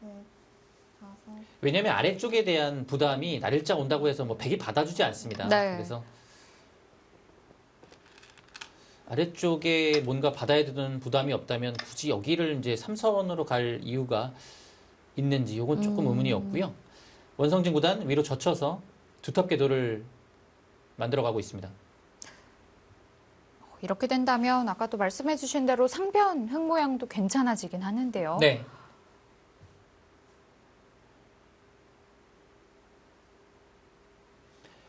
넷, 다섯, 왜냐하면 아래쪽에 대한 부담이 날일자 온다고 해서 뭐 백이 받아주지 않습니다. 네. 그래서 아래쪽에 뭔가 받아야 되는 부담이 없다면 굳이 여기를 이제 삼선으로 갈 이유가 있는지 이건 조금 음. 의문이었고요. 원성진 구단 위로 젖혀서 두텁게 돌을 만들어가고 있습니다. 이렇게 된다면 아까도 말씀해 주신 대로 상변 흙 모양도 괜찮아지긴 하는데요. 네.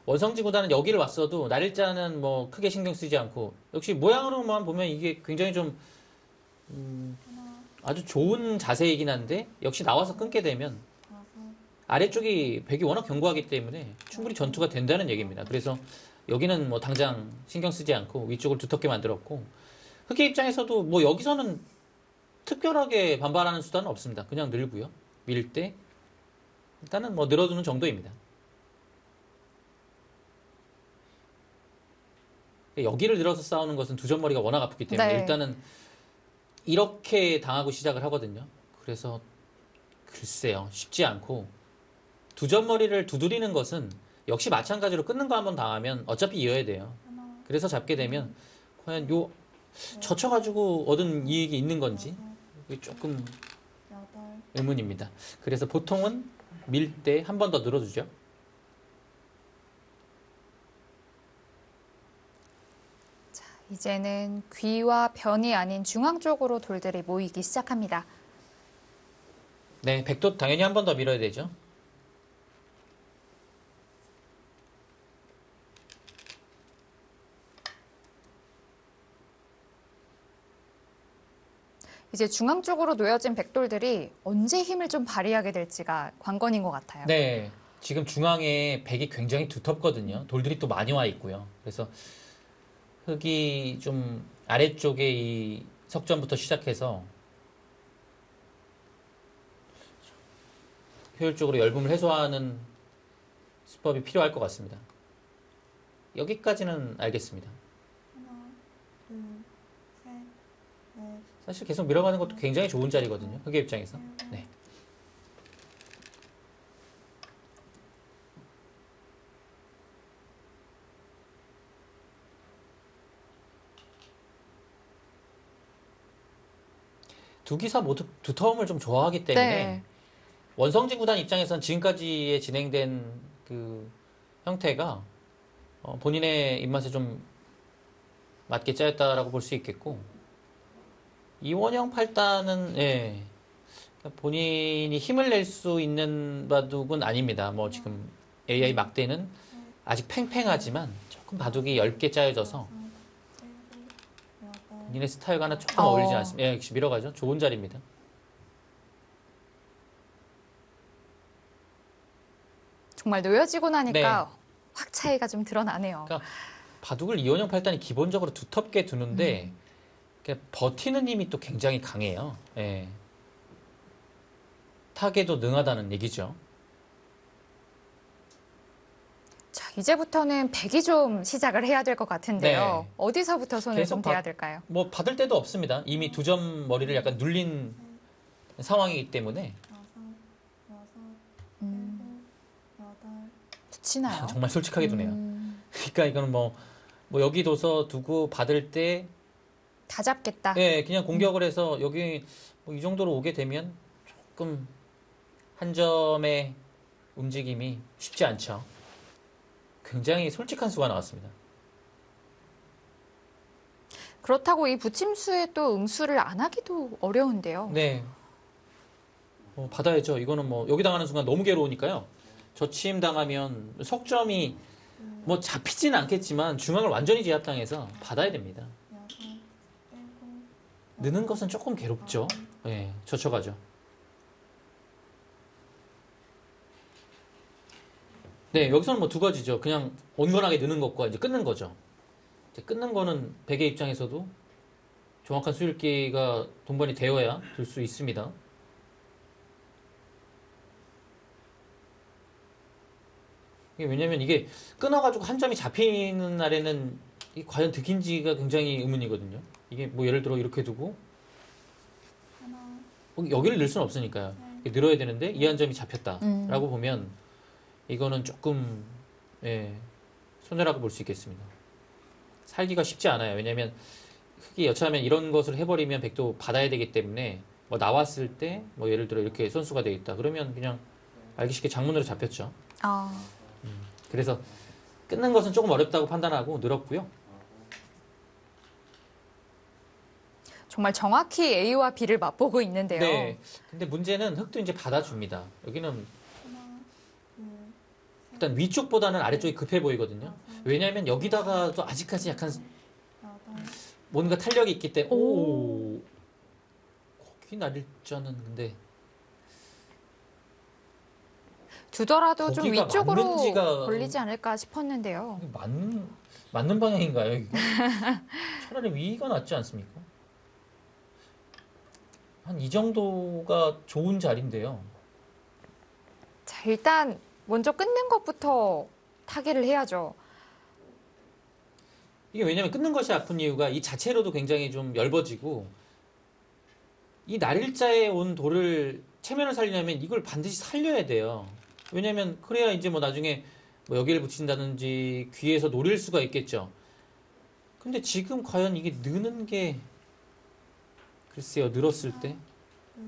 원성지 구단은 여기를 왔어도 날일자는 뭐 크게 신경 쓰지 않고 역시 모양으로만 보면 이게 굉장히 좀 음, 아주 좋은 자세이긴 한데 역시 나와서 끊게 되면 아래쪽이 백이 워낙 견고하기 때문에 충분히 전투가 된다는 얘기입니다. 그래서 여기는 뭐 당장 신경 쓰지 않고 위쪽을 두텁게 만들었고 흑의 입장에서도 뭐 여기서는 특별하게 반발하는 수단은 없습니다. 그냥 늘고요. 밀 때 일단은 뭐 늘어두는 정도입니다. 여기를 늘어서 싸우는 것은 두 점머리가 워낙 아프기 때문에 네. 일단은 이렇게 당하고 시작을 하거든요. 그래서 글쎄요, 쉽지 않고 두점 머리를 두드리는 것은 역시 마찬가지로 끊는 거 한번 당하면 어차피 이어야 돼요. 그래서 잡게 되면 과연 요 젖혀가지고 얻은 이익이 있는 건지 조금 의문입니다. 그래서 보통은 밀 때 한 번 더 늘어주죠. 이제는 귀와 변이 아닌 중앙 쪽으로 돌들이 모이기 시작합니다. 네, 백도 당연히 한 번 더 밀어야 되죠. 이제 중앙 쪽으로 놓여진 백돌들이 언제 힘을 좀 발휘하게 될지가 관건인 것 같아요. 네, 지금 중앙에 백이 굉장히 두텁거든요. 돌들이 또 많이 와 있고요. 그래서 흙이 좀 아래쪽에 이 석점부터 시작해서 효율적으로 열분을 해소하는 수법이 필요할 것 같습니다. 여기까지는 알겠습니다. 하나, 둘, 셋, 넷, 사실 계속 밀어가는 것도 굉장히 좋은 자리거든요. 흑의 입장에서. 네. 두 기사 모두 두터움을 좀 좋아하기 때문에 네. 원성진 구단 입장에선 지금까지의 진행된 그 형태가 어, 본인의 입맛에 좀 맞게 짜였다라고 볼 수 있겠고 이원영 팔단은 예 그러니까 본인이 힘을 낼 수 있는 바둑은 아닙니다. 뭐 지금 AI 막대는 아직 팽팽하지만 조금 바둑이 얇게 짜여져서 여덟, 본인의 스타일과는 조금 어. 어울리지 않습니다. 예, 역시 밀어가죠. 좋은 자리입니다. 정말 놓여지고 나니까 네. 확 차이가 좀 드러나네요. 그러니까 바둑을 이원영 팔단이 기본적으로 두텁게 두는데 그냥 버티는 힘이 또 굉장히 강해요. 예. 타겟도 능하다는 얘기죠. 자, 이제부터는 백이 좀 시작을 해야 될 것 같은데요. 네. 어디서부터 손을 좀 대야 바- 될까요? 뭐 받을 데도 없습니다. 이미 두 점 머리를 약간 눌린 상황이기 때문에 음, 붙이나요? 정말 솔직하게 두네요. 음, 그러니까 이거는 뭐, 뭐 여기 둬서 두고 받을 때 다 잡겠다. 예, 그냥 공격을 해서 여기 뭐 이 정도로 오게 되면 조금 한 점의 움직임이 쉽지 않죠. 굉장히 솔직한 수가 나왔습니다. 그렇다고 이 부침수에 또 응수를 안 하기도 어려운데요. 네. 뭐 받아야죠. 이거는 뭐 여기 당하는 순간 너무 괴로우니까요. 저침 당하면 석점이 뭐 잡히지는 않겠지만 중앙을 완전히 제압당해서 받아야 됩니다. 일곱, 느는 것은 조금 괴롭죠. 예, 젖혀가죠. 네, 여기서는 뭐 두 가지죠. 그냥 온건하게 느는 것과 이제 끊는 거죠. 이제 끊는 거는 백의 입장에서도 정확한 수율기가 동반이 되어야 들수 있습니다. 이게 왜냐면 이게 끊어가지고 한 점이 잡히는 날에는 이게 과연 득인지가 굉장히 의문이거든요. 이게 뭐 예를 들어 이렇게 두고 여기를 넣을 수는 없으니까요. 이게 늘어야 되는데 이 한 점이 잡혔다라고 음. 보면 이거는 조금 예, 손해라고 볼 수 있겠습니다. 살기가 쉽지 않아요. 왜냐하면 흙이 여차하면 이런 것을 해버리면 백도 받아야 되기 때문에 뭐 나왔을 때 뭐 예를 들어 이렇게 선수가 되겠다. 그러면 그냥 알기 쉽게 장문으로 잡혔죠. 아, 그래서 끊는 것은 조금 어렵다고 판단하고 늘었고요. 정말 정확히 A와 B를 맛보고 있는데요. 네. 근데 문제는 흙도 이제 받아줍니다. 여기는 일단 위쪽보다는 아래쪽이 급해 보이거든요. 왜냐하면 여기다가도 아직까지 약간 뭔가 탄력이 있기 때문에 오. 오 거기 날일자는 근데 두더라도 좀 거기가 위쪽으로 맞는지가- 걸리지 않을까 싶었는데요. 이게 맞는 맞는 방향인가요? 이거? 차라리 위가 낫지 않습니까? 한 이 정도가 좋은 자리인데요. 자, 일단 먼저 끊는 것부터 타개를 해야죠. 이게 왜냐면 끊는 것이 아픈 이유가 이 자체로도 굉장히 좀 얇아지고 이 날일자에 온 돌을 체면을 살리려면 이걸 반드시 살려야 돼요. 왜냐면 그래야 이제 뭐 나중에 뭐 여기를 붙인다든지 귀에서 노릴 수가 있겠죠. 근데 지금 과연 이게 느는 게 글쎄요 늘었을 때 둘,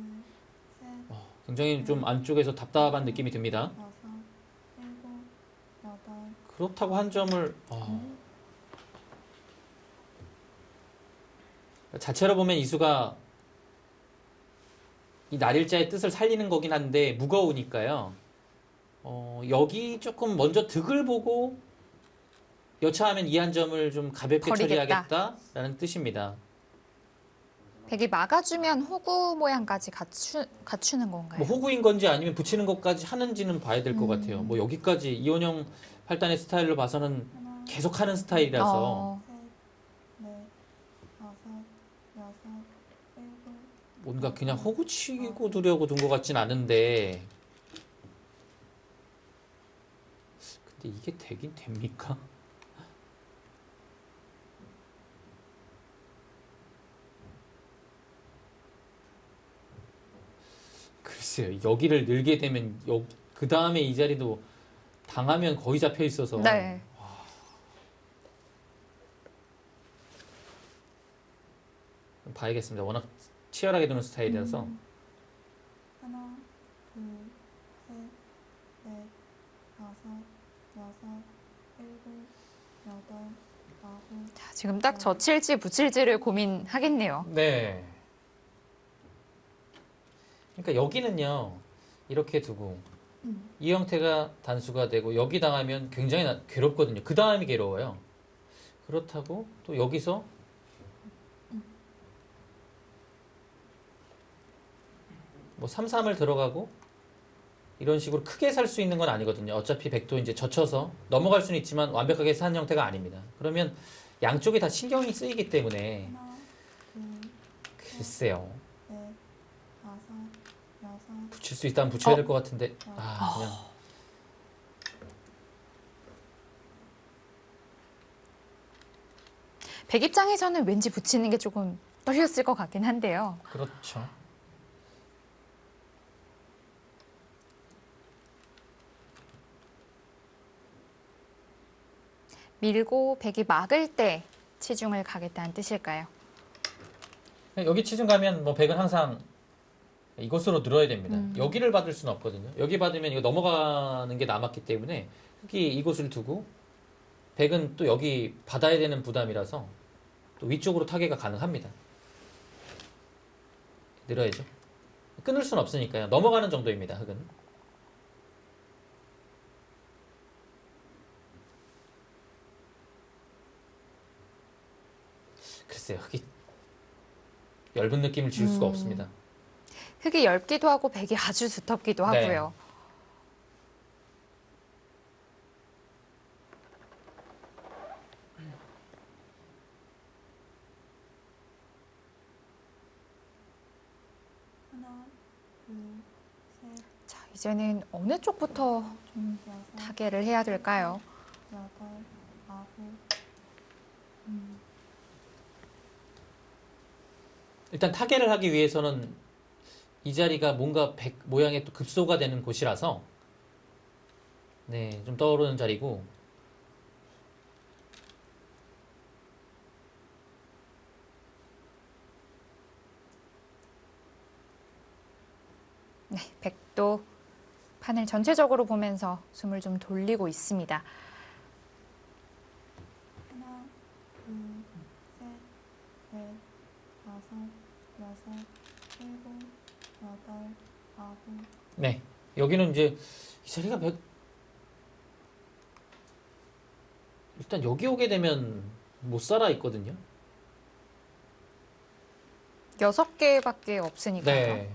셋, 어, 굉장히 좀 안쪽에서 답답한 느낌이 듭니다. 그렇다고 한 점을 어, 자체로 보면 이수가 이 날일자의 뜻을 살리는 거긴 한데 무거우니까요. 어, 여기 조금 먼저 득을 보고 여차하면 이 한 점을 좀 가볍게 버리겠다. 처리하겠다라는 뜻입니다. 백이 막아주면 호구 모양까지 갖추, 갖추는 건가요? 뭐 호구인 건지 아니면 붙이는 것까지 하는지는 봐야 될것 음. 같아요. 뭐 여기까지 이원영 팔단의 스타일로 봐서는 하나, 계속 하는 스타일이라서. 어, 셋, 넷, 다섯, 여섯, 일곱, 뭔가 그냥 호구 치고 두려고 둔 것 같진 않은데. 근데 이게 되긴 됩니까? 글쎄요 여기를 늘게 되면 그 다음에 이 자리도 당하면 거의 잡혀 있어서 네. 봐야겠습니다 워낙 치열하게 두는 스타일이라서 음. 하나, 둘, 셋, 넷, 다섯, 여섯, 일곱, 여덟, 아홉, 자, 지금 딱 젖힐지 붙일지를 고민하겠네요. 네. 그러니까 여기는요 이렇게 두고 이 형태가 단수가 되고 여기 당하면 굉장히 나- 괴롭거든요. 그 다음이 괴로워요. 그렇다고 또 여기서 뭐 3, 3을 들어가고 이런 식으로 크게 살 수 있는 건 아니거든요. 어차피 백도 이제 젖혀서 넘어갈 수는 있지만 완벽하게 산 형태가 아닙니다. 그러면 양쪽이 다 신경이 쓰이기 때문에 글쎄요. 붙일 수 있다면 붙여야 될 것 같은데 아 그냥 백 입장에서는 왠지 붙이는 게 조금 떨렸을 것 같긴 한데요. 그렇죠. 밀고 백이 막을 때 치중을 가겠다는 뜻일까요? 여기 치중 가면 뭐 백은 항상 이것으로 늘어야 됩니다. 음. 여기를 받을 수는 없거든요. 여기 받으면 이거 넘어가는 게 남았기 때문에 흑이 이곳을 두고 백은 또 여기 받아야 되는 부담이라서 또 위쪽으로 타개가 가능합니다. 늘어야죠. 끊을 수는 없으니까요. 넘어가는 정도입니다. 흑은. 글쎄요. 흑이 얇은 느낌을 지울 수가 음. 없습니다. 흙이 얇기도 하고 백이 아주 두텁기도 네. 하고요. 자, 이제는 어느 쪽부터 좀 타개를 해야 될까요? 일단 타개를 하기 위해서는 이 자리가 뭔가 백 모양의 또 급소가 되는 곳이라서 네, 좀 떠오르는 자리고 네, 백도 판을 전체적으로 보면서 숨을 좀 돌리고 있습니다. 하나, 둘, 셋, 넷, 다섯, 여섯, 네, 여기는 이제 이 자리가 몇 일단 여기 오게 되면 못 살아 있거든요. 여섯 개밖에 없으니까요. 네.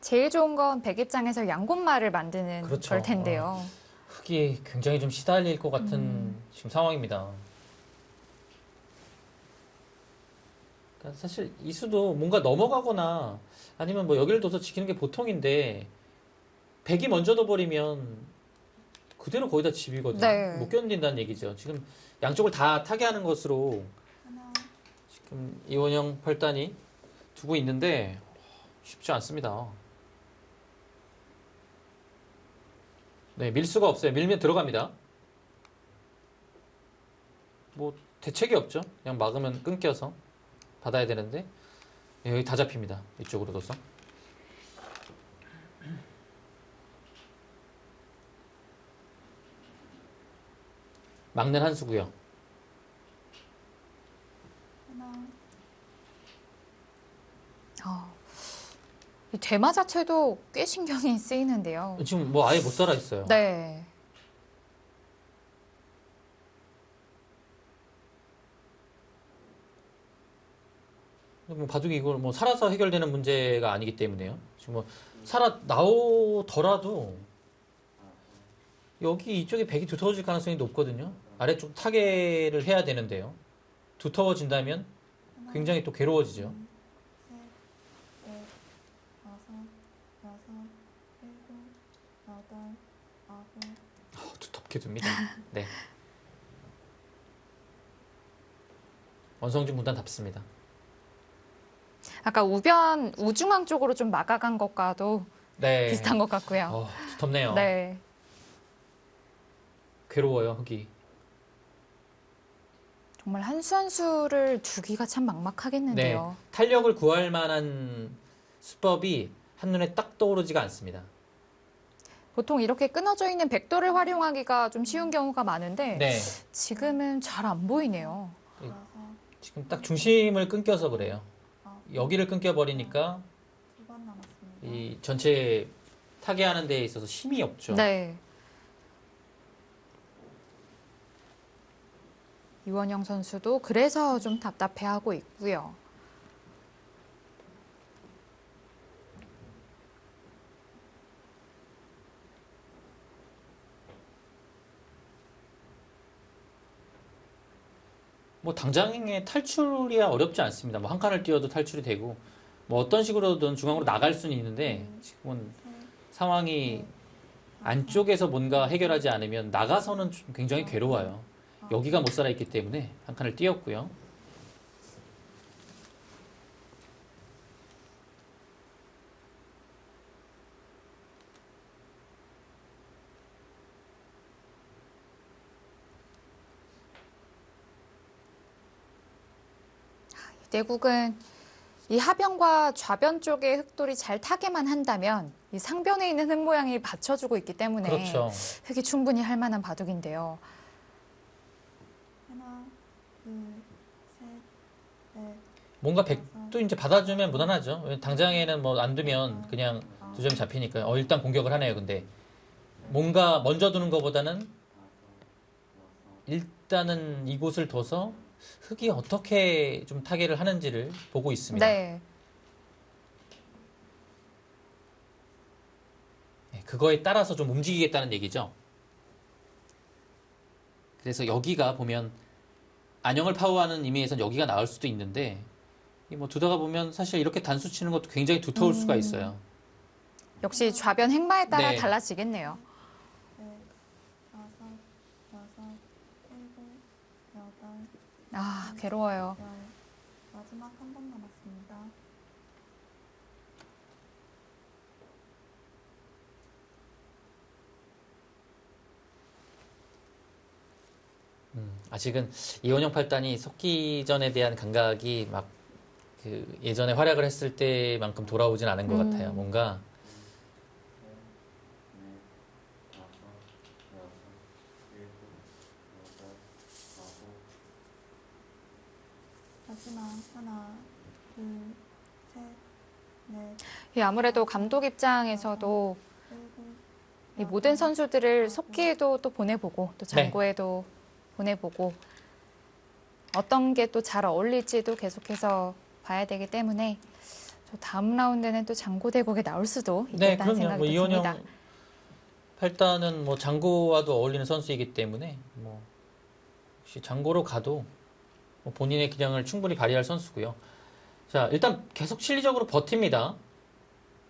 제일 좋은 건 백 입장에서 양곳말을 만드는 그렇죠. 걸 텐데요. 흙이 굉장히 좀 시달릴 것 같은 음. 지금 상황입니다. 그러니까 사실 이수도 뭔가 넘어가거나 아니면 뭐 여기를 둬서 지키는 게 보통인데 백이 먼저 둬버리면 그대로 거의 다 집이거든요. 네. 못 견딘다는 얘기죠. 지금 양쪽을 다 타개하는 것으로 하나, 지금 이원영 팔단이 두고 있는데 쉽지 않습니다. 네, 밀 수가 없어요. 밀면 들어갑니다. 뭐 대책이 없죠. 그냥 막으면 끊겨서 받아야 되는데 예, 여기 다 잡힙니다. 이쪽으로 둬서. 막는 한 수고요. 하나, 어, 이 대마 자체도 꽤 신경이 쓰이는데요. 지금 뭐 아예 못 살아 있어요. 네. 뭐 바둑이 이걸 뭐 살아서 해결되는 문제가 아니기 때문에요. 지금 뭐 살아 나오더라도 여기 이쪽에 백이 두터워질 가능성이 높거든요. 아래쪽 타개를 해야 되는데요. 두터워진다면 굉장히 또 괴로워지죠. 둡니다. 네. 원성준 군단 답습니다. 아까 우변 우중앙 쪽으로 좀 막아간 것과도 네. 비슷한 것 같고요. 어, 두텁네요. 네. 괴로워요, 흙이. 정말 한 수 한 수를 두기가 참 막막하겠는데요. 네. 탄력을 구할 만한 수법이 한눈에 딱 떠오르지가 않습니다. 보통 이렇게 끊어져 있는 백도를 활용하기가 좀 쉬운 경우가 많은데 네. 지금은 잘 안 보이네요. 네. 다섯, 지금 딱 중심을 끊겨서 그래요. 여기를 끊겨버리니까. 이 전체 타개하는 데에 있어서 힘이 없죠. 네. 이원영 선수도 그래서 좀 답답해하고 있고요. 뭐 당장의 탈출이야 어렵지 않습니다. 뭐 한 칸을 띄워도 탈출이 되고 뭐 어떤 식으로든 중앙으로 나갈 수는 있는데 지금은 셋, 상황이 안쪽에서 뭔가 해결하지 않으면 나가서는 좀 굉장히 괴로워요. 여기가 못 살아 있기 때문에 한 칸을 띄웠고요. 내국은 이 하변과 좌변 쪽의 흑돌이 잘 타게만 한다면 이 상변에 있는 흙 모양이 받쳐주고 있기 때문에 그렇죠. 흙이 충분히 할 만한 바둑인데요. 하나, 둘, 셋, 넷, 뭔가 백도 이제 받아주면 무난하죠. 왜 당장에는 뭐 안 두면 그냥 두 점이 잡히니까. 어, 일단 공격을 하네요. 근데 뭔가 먼저 두는 것보다는 일단은 이곳을 둬서 흙이 어떻게 좀 타개를 하는지를 보고 있습니다. 네. 네, 그거에 따라서 좀 움직이겠다는 얘기죠. 그래서 여기가 보면 안영을 파워하는 의미에서는 여기가 나올 수도 있는데 이뭐 두다가 보면 사실 이렇게 단수 치는 것도 굉장히 두터울 수가 음. 있어요. 역시 좌변 행마에 따라 네. 달라지겠네요. 넷, 다섯, 여섯, 일곱, 여덟, 아, 괴로워요. 열. 마지막 한 번 남았습니다. 음, 아직은 이원영 팔단이 속기전에 대한 감각이 막 그 예전에 활약을 했을 때만큼 돌아오진 않은 것 음. 같아요. 뭔가 마지막 하나, 둘, 셋, 넷, 이 아무래도 감독 입장에서도 이 모든 선수들을 속기에도 또 보내보고 또 네. 장고에도 보내보고 어떤 게 또 잘 어울릴지도 계속해서 봐야 되기 때문에 저 다음 라운드는 또 장고 대국에 나올 수도 네, 있겠다는 그럼요. 생각이 뭐 이원영 듭니다. 팔단은 뭐 장고와도 어울리는 선수이기 때문에 뭐 혹시 장고로 가도 뭐 본인의 기량을 충분히 발휘할 선수고요. 자, 일단 계속 실리적으로 버팁니다.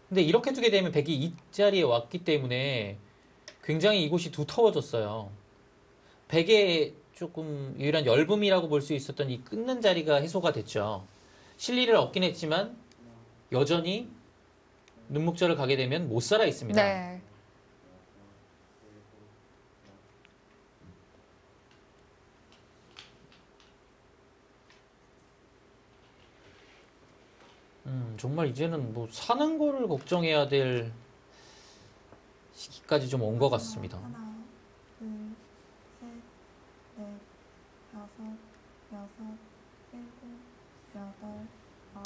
근데 이렇게 두게 되면 백이 이 자리에 왔기 때문에 굉장히 이곳이 두터워졌어요. 베개에 조금 유일한 열붐이라고 볼 수 있었던 이 끊는 자리가 해소가 됐죠. 실리를 얻긴 했지만 여전히 눈목절을 가게 되면 못 살아 있습니다. 네. 음, 정말 이제는 뭐 사는 거를 걱정해야 될 시기까지 좀 온 것 같습니다. 하나, 둘, 셋, 넷, 다섯, 여섯, 일곱, 여덟, 아홉,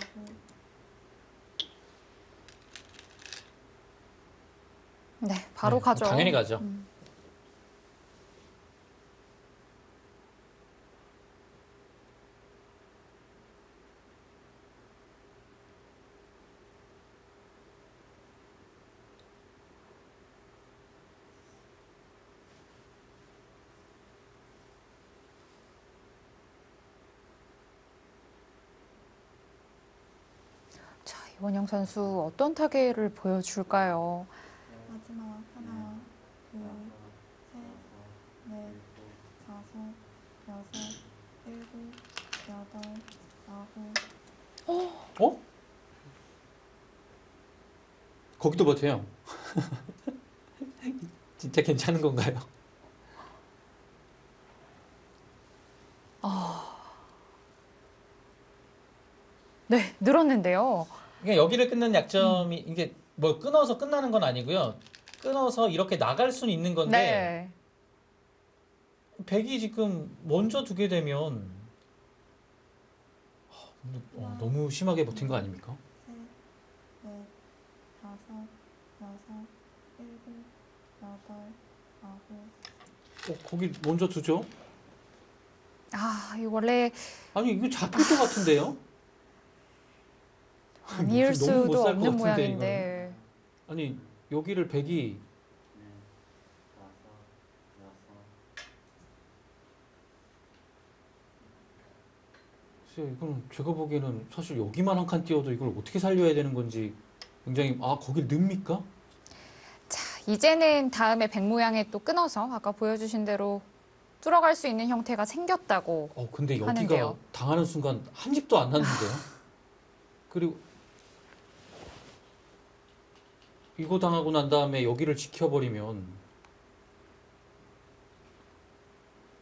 네, 바로 네, 가죠. 당연히 가죠. 음. 자, 이원영 선수 어떤 타계를 보여줄까요? 마지막 하나, 둘, 셋, 넷, 다섯, 여섯, 일곱, 여덟, 아홉, 어? 거기도 버텨요. 진짜 괜찮은 건가요? 네, 늘었는데요. 그러니까 여기를 끊는 약점이 이게 뭐 끊어서 끝나는 건 아니고요. 끊어서 이렇게 나갈 수는 있는 건데 네. 백이 지금 먼저 두게 되면 아, 어, 너무 심하게 버틴 거 아닙니까? 셋, 넷, 다섯, 여섯, 일곱, 여덟, 아홉, 어, 거기 먼저 두죠? 아, 이 원래 아니 이거 잡힐 것 같은데요? 아닐 수도 없는 모양인데. 아니 여기를 백이 글쎄요 이거는 제가 보기에는 사실 여기만 한 칸 띄워도 이걸 어떻게 살려야 되는 건지 굉장히 아 거길 넣습니까? 자, 이제는 다음에 백 모양에 또 끊어서 아까 보여주신 대로 뚫어갈 수 있는 형태가 생겼다고. 어 근데 여기가 하는데요. 당하는 순간 한 집도 안 났는데요. 그리고 이거 당하고 난 다음에 여기를 지켜버리면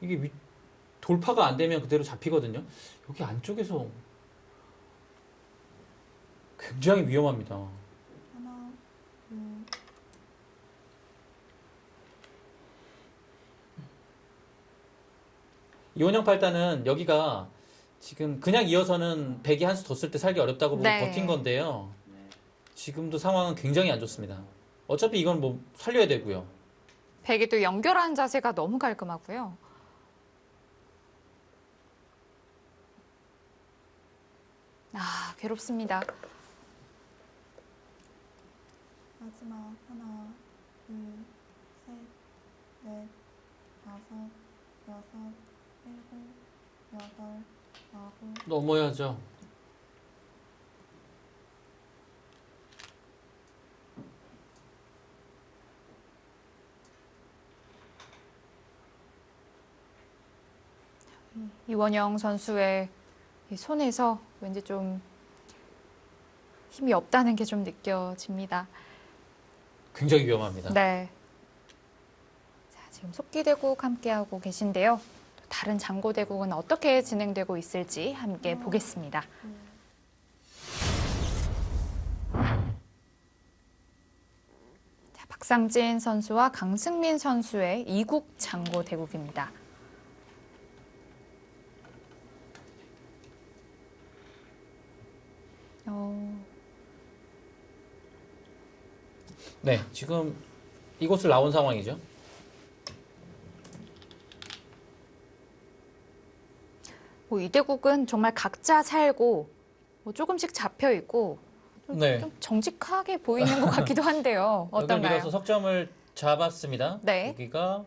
이게 위- 돌파가 안 되면 그대로 잡히거든요. 여기 안쪽에서 굉장히 위험합니다. 하나, 둘, 이원형 팔단은 여기가 지금 그냥 이어서는 백이 한 수 더 쓸 때 살기 어렵다고 보고 네. 버틴 건데요. 지금도 상황은 굉장히 안 좋습니다. 어차피 이건 뭐 살려야 되고요. 백이 또 연결한 자세가 너무 깔끔하고요. 아, 괴롭습니다. 마지막 하나, 둘, 셋, 넷, 다섯, 여섯, 일곱, 여덟, 아홉, 넘어야죠. 이원영 선수의 이 손에서 왠지 좀 힘이 없다는 게 좀 느껴집니다. 굉장히 위험합니다. 네. 자, 지금 속기대국 함께하고 계신데요. 또 다른 장고대국은 어떻게 진행되고 있을지 함께 보겠습니다. 둘, 자, 박상진 선수와 강승민 선수의 이국 장고대국입니다. 네, 지금 이곳을 나온 상황이죠. 뭐 이대국은 정말 각자 살고 뭐 조금씩 잡혀 있고 좀, 네. 좀 정직하게 보이는 것 같기도 한데요. 어떤가요? 밀어서 석점을 잡았습니다. 네. 여기가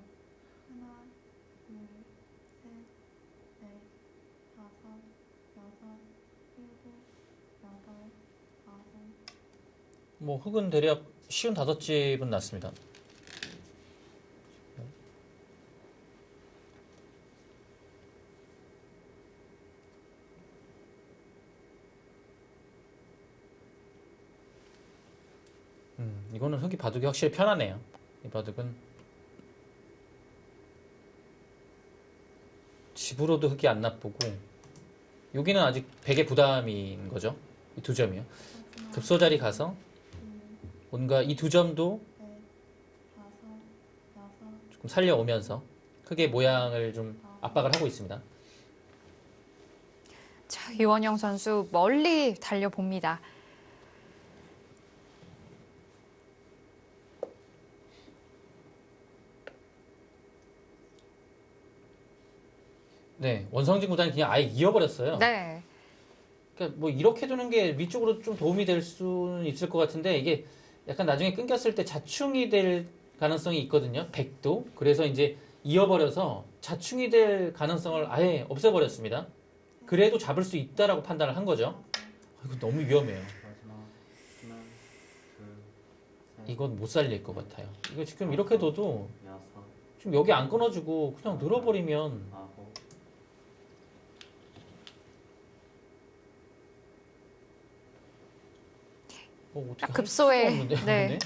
뭐 흙은 대략 쉬운 다섯 집은 났습니다. 음, 이거는 흙이 바둑이 확실히 편하네요. 이 바둑은 집으로도 흙이 안 나쁘고 여기는 아직 베개 부담인 거죠. 이 두 점이요. 급소자리 가서 뭔가 이 두 점도 조금 살려오면서 흑의 모양을 좀 압박을 하고 있습니다. 자, 이원영 선수 멀리 달려봅니다. 네, 원성진 구단이 그냥 아예 이어버렸어요. 네. 그러니까 뭐 이렇게 두는 게 위쪽으로 좀 도움이 될 수는 있을 것 같은데 이게 약간 나중에 끊겼을 때 자충이 될 가능성이 있거든요. 백도. 그래서 이제 이어버려서 자충이 될 가능성을 아예 없애버렸습니다. 그래도 잡을 수 있다라고 판단을 한 거죠. 아, 이거 너무 위험해요. 이건 못 살릴 것 같아요. 이거 지금 이렇게 둬도 지금 여기 안 끊어주고 그냥 늘어버리면 아홉, 뭐 어떻게 아, 할 급소에, 없는데, 네.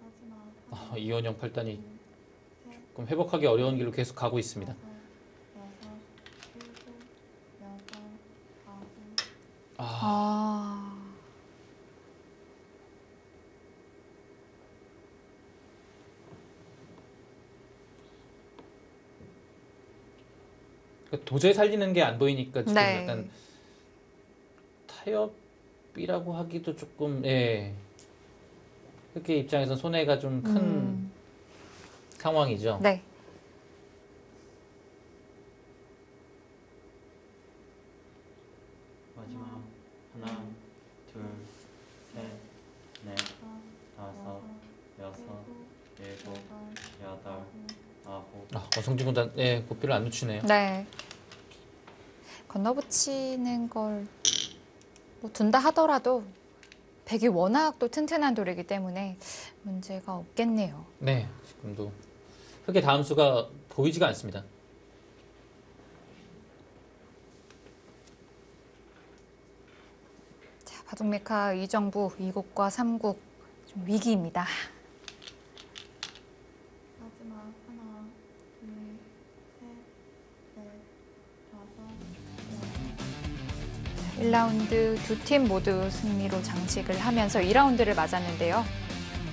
마지막 아, 이원영 팔단이 셋, 조금 회복하기 어려운 길로 계속 가고 있습니다. 여덟, 아 그러니까 도저히 살리는 게 안 보이니까 지금 네. 약간 타협이라고 하기도 조금 예. 흑의 입장에서 손해가 좀큰 음. 상황이죠. 네. 마지막 하나, 둘, 셋, 넷, 다섯, 여섯, 일곱, 여덟, 아, 어성진 군단 예, 고삐를 안 놓치네요. 네. 건너붙이는 걸 뭐 둔다 하더라도 백이 워낙 또 튼튼한 돌이기 때문에 문제가 없겠네요. 네, 지금도 흑의 다음 수가 보이지가 않습니다. 자, 바둑메카 이정부 2국과 3국 좀 위기입니다. 1라운드 두 팀 모두 승리로 장식을 하면서 2라운드를 맞았는데요.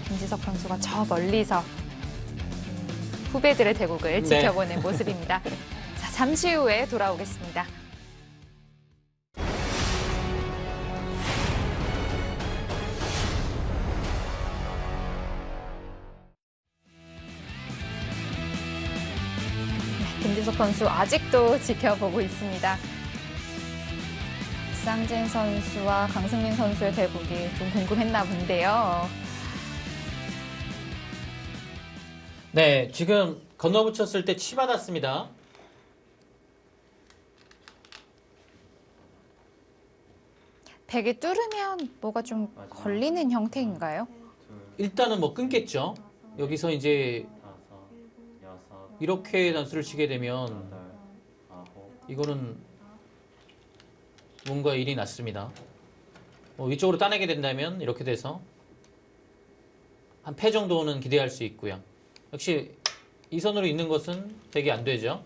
김지석 선수가 저 멀리서 음, 후배들의 대국을 네. 지켜보는 모습입니다. 자, 잠시 후에 돌아오겠습니다. 네, 김지석 선수 아직도 지켜보고 있습니다. 쌍진 선수와 강승민 선수의 대국이 좀 궁금했나 본데요. 네, 지금 건너붙였을 때 치받았습니다. 백이 뚫으면 뭐가 좀 걸리는 형태인가요? 둘, 일단은 뭐 끊겠죠. 여기서 이제 이렇게 단수를 치게 되면 이거는 뭔가 일이 났습니다. 뭐 위쪽으로 따내게 된다면 이렇게 돼서 한 패 정도는 기대할 수 있고요. 역시 이 선으로 있는 것은 백이 안 되죠.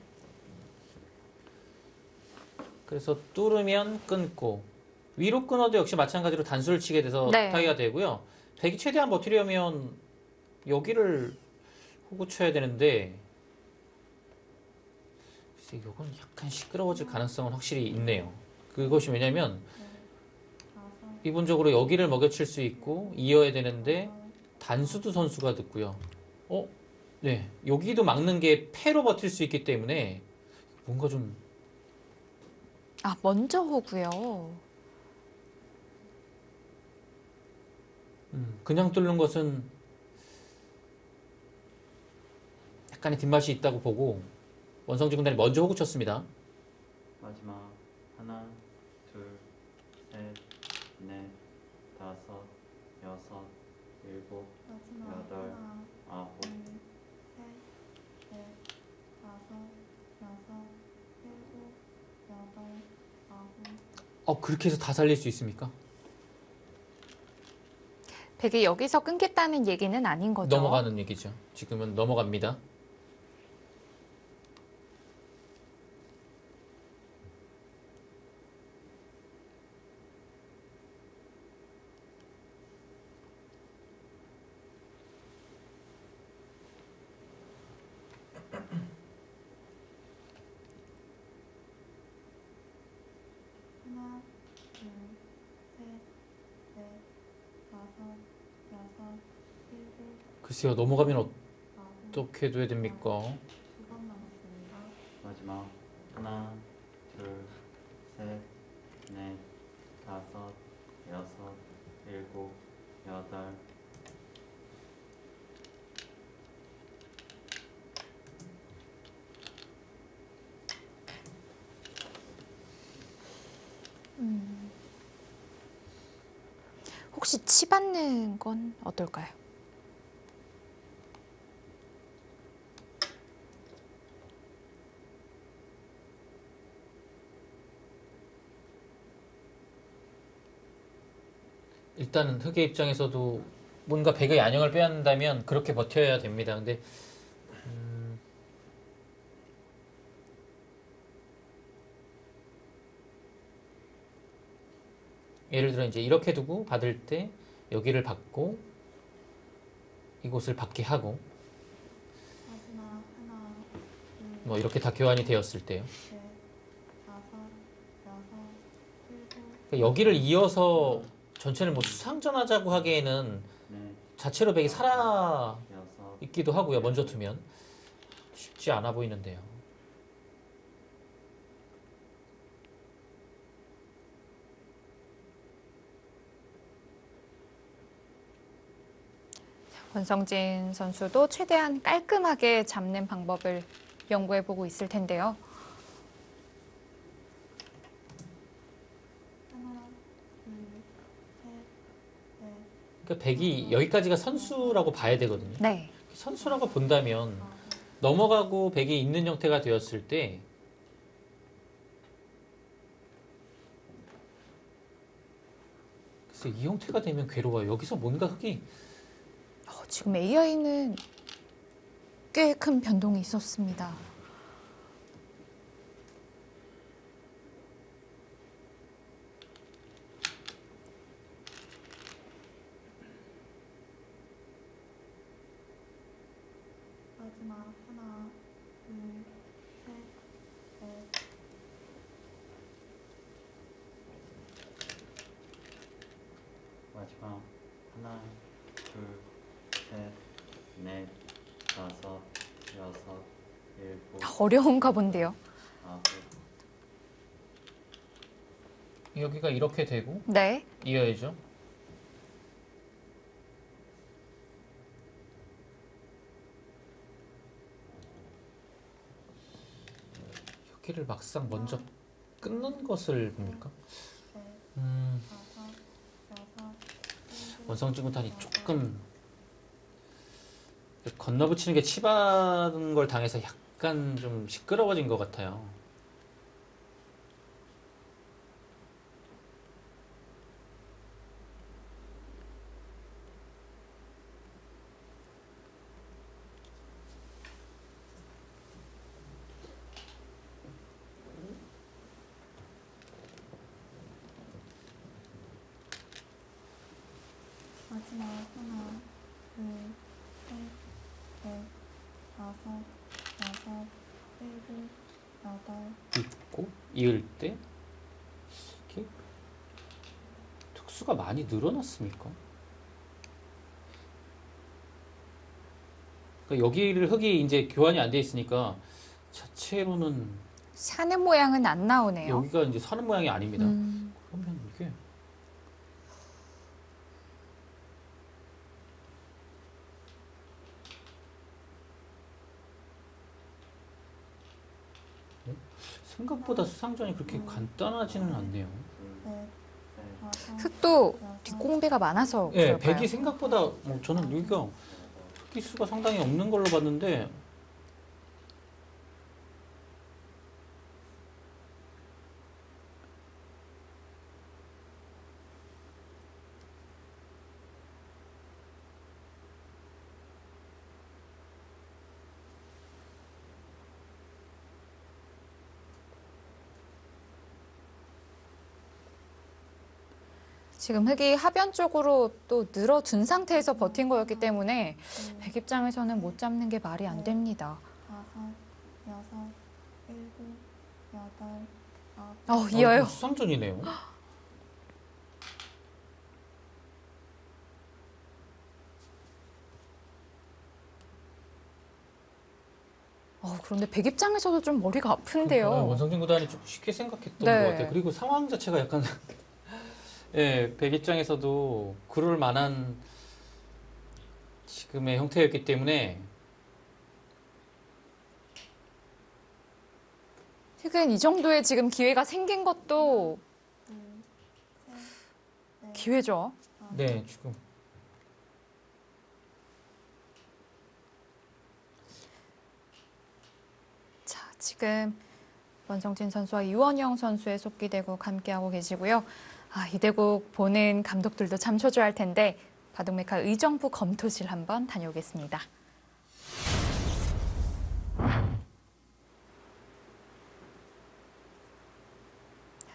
그래서 뚫으면 끊고 위로 끊어도 역시 마찬가지로 단수를 치게 돼서 네. 타기가 되고요. 백이 최대한 버티려면 여기를 호구 쳐야 되는데 이건 약간 시끄러워질 가능성은 확실히 있네요. 그것이 왜냐면 다섯, 기본적으로 여기를 먹여칠 수 있고 이어야 되는데 단수도 선수가 듣고요. 어? 네. 여기도 막는 게 패로 버틸 수 있기 때문에 뭔가 좀 아, 먼저 호고요. 음, 그냥 뚫는 것은 약간의 뒷맛이 있다고 보고 원성지 군단이 먼저 호구 쳤습니다. 마지막 하나, 둘, 셋, 넷, 다섯, 여섯, 일곱, 마지막 여덟, 하나, 아홉, 둘, 셋, 넷, 다섯, 여섯, 일곱, 여덟, 아홉, 어, 그렇게 해서 다 살릴 수 있습니까? 백이 여기서 끊겠다는 얘기는 아닌 거죠. 넘어가는 얘기죠. 지금은 넘어갑니다. 하나, 둘, 셋, 넷, 다섯, 여섯, 일곱, 글쎄요, 넘어가면 어떻게 돼야 됩니까? 두번 남았습니다. 마지막 하나, 둘, 셋, 넷, 다섯, 여섯, 일곱, 여덟, 혹시 치 받는 건 어떨까요? 일단은 흑의 입장에서도 뭔가 백의 안형을 빼앗는다면 그렇게 버텨야 됩니다. 근데 음, 예를 들어 이제 이렇게 두고 받을 때 여기를 받고 이곳을 받게 하고 뭐 이렇게 다 교환이 되었을 때요. 일곱, 그러니까 여기를 이어서 전체를 뭐 수상전하자고 하기에는 넷, 자체로 백이 살아 있기도 하고요. 먼저 두면 쉽지 않아 보이는데요. 원성진 선수도 최대한 깔끔하게 잡는 방법을 연구해 보고 있을 텐데요. 하나, 둘, 셋, 넷, 그러니까 백이 여기까지가 선수라고 봐야 되거든요. 네. 선수라고 본다면 넘어가고 백이 있는 형태가 되었을 때 글쎄 이 형태가 되면 괴로워요. 여기서 뭔가 흑이 어, 지금 AI는 꽤 큰 변동이 있었습니다. 마지막 하나, 둘, 셋, 넷, 마지막 하나, 둘, 셋, 넷, 다섯, 여섯, 일곱, 어려운가 본데요. 아홉, 여기가 이렇게 되고 네. 이어야죠. 여기를 막상 먼저 끊는 것을 봅니까? 넷, 음, 여덟, 조금 건너붙이는 게 치받은 걸 당해서 약간 좀 시끄러워진 것 같아요. 마지막 하나, 둘, 셋, 넷, 다섯, 여섯, 일곱, 여덟, 있고 이을 때 특수가 많이 늘어났습니까? 그러니까 여기를 흙이 이제 교환이 안 돼 있으니까 자체로는 사는 모양은 안 나오네요. 여기가 이제 사는 모양이 아닙니다. 음, 그러면 이게 어? 생각보다 수상전이 그렇게 간단하지는 않네요. 둘, 넷, 셋, 다섯, 흑도 여섯, 뒷공배가 많아서 예, 그럴까요? 백이 생각보다 뭐 저는 여기가 흑기 수가 상당히 없는 걸로 봤는데 지금 흙이 하변 쪽으로 또 늘어둔 상태에서 버틴 거였기 때문에 둘, 백 입장에서는 못 잡는 게 말이 안 됩니다. 다섯, 여섯, 일곱, 여덟, 아홉. 어, 어, 이어요. 수상전이네요. 어, 그런데 백 입장에서도 좀 머리가 아픈데요. 원성진 구단이 좀 쉽게 생각했던 네. 것 같아요. 그리고 상황 자체가 약간 예, 백 입장에서도 그럴 만한 지금의 형태였기 때문에 흙은 이 정도의 지금 기회가 생긴 것도 기회죠. 네, 지금 자, 지금 원성진 선수와 이원영 선수의 속기대국 함께하고 계시고요. 아, 이 대국 보는 감독들도 참 초조할 텐데 바둑메카 의정부 검토실 한번 다녀오겠습니다. 자,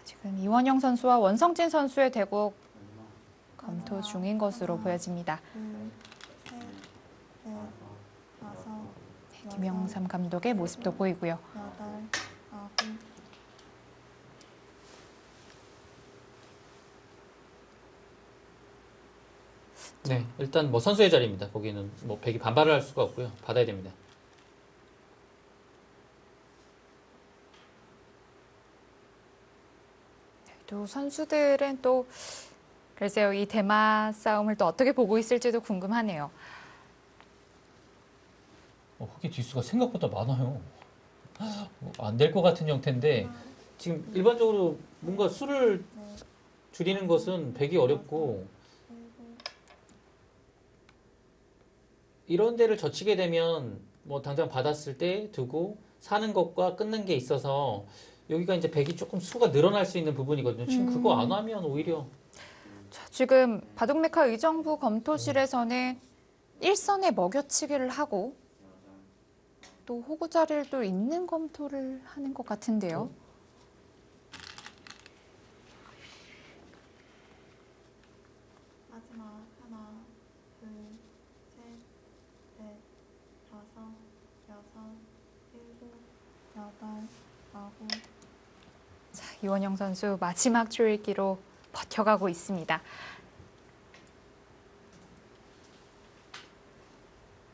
지금 이원영 선수와 원성진 선수의 대국 검토 중인 것으로 보여집니다. 네, 김영삼 감독의 모습도 보이고요. 여덟, 아홉, 네, 일단 뭐 선수의 자리입니다. 거기는 뭐 백이 반발을 할 수가 없고요. 받아야 됩니다. 또 선수들은 또 글쎄요 이 대마 싸움을 또 어떻게 보고 있을지도 궁금하네요. 어, 흑의 뒷수가 생각보다 많아요. 안 될 것 같은 형태인데 지금 일반적으로 뭔가 수를 넷, 줄이는 것은 백이 어렵고 일곱, 이런 데를 젖히게 되면 뭐 당장 받았을 때 두고 사는 것과 끊는 게 있어서 여기가 이제 백이 조금 수가 늘어날 수 있는 부분이거든요. 지금 음. 그거 안 하면 오히려 자, 지금 바둑메카 의정부 검토실에서는 일선에 먹여치기를 하고 또 호구 자리를 또 있는 검토를 하는 것 같은데요. 마지막 하나, 둘, 셋, 넷, 다섯, 여섯, 일곱, 여덟, 아홉, 자, 이원영 선수 마지막 조일기로 버텨가고 있습니다.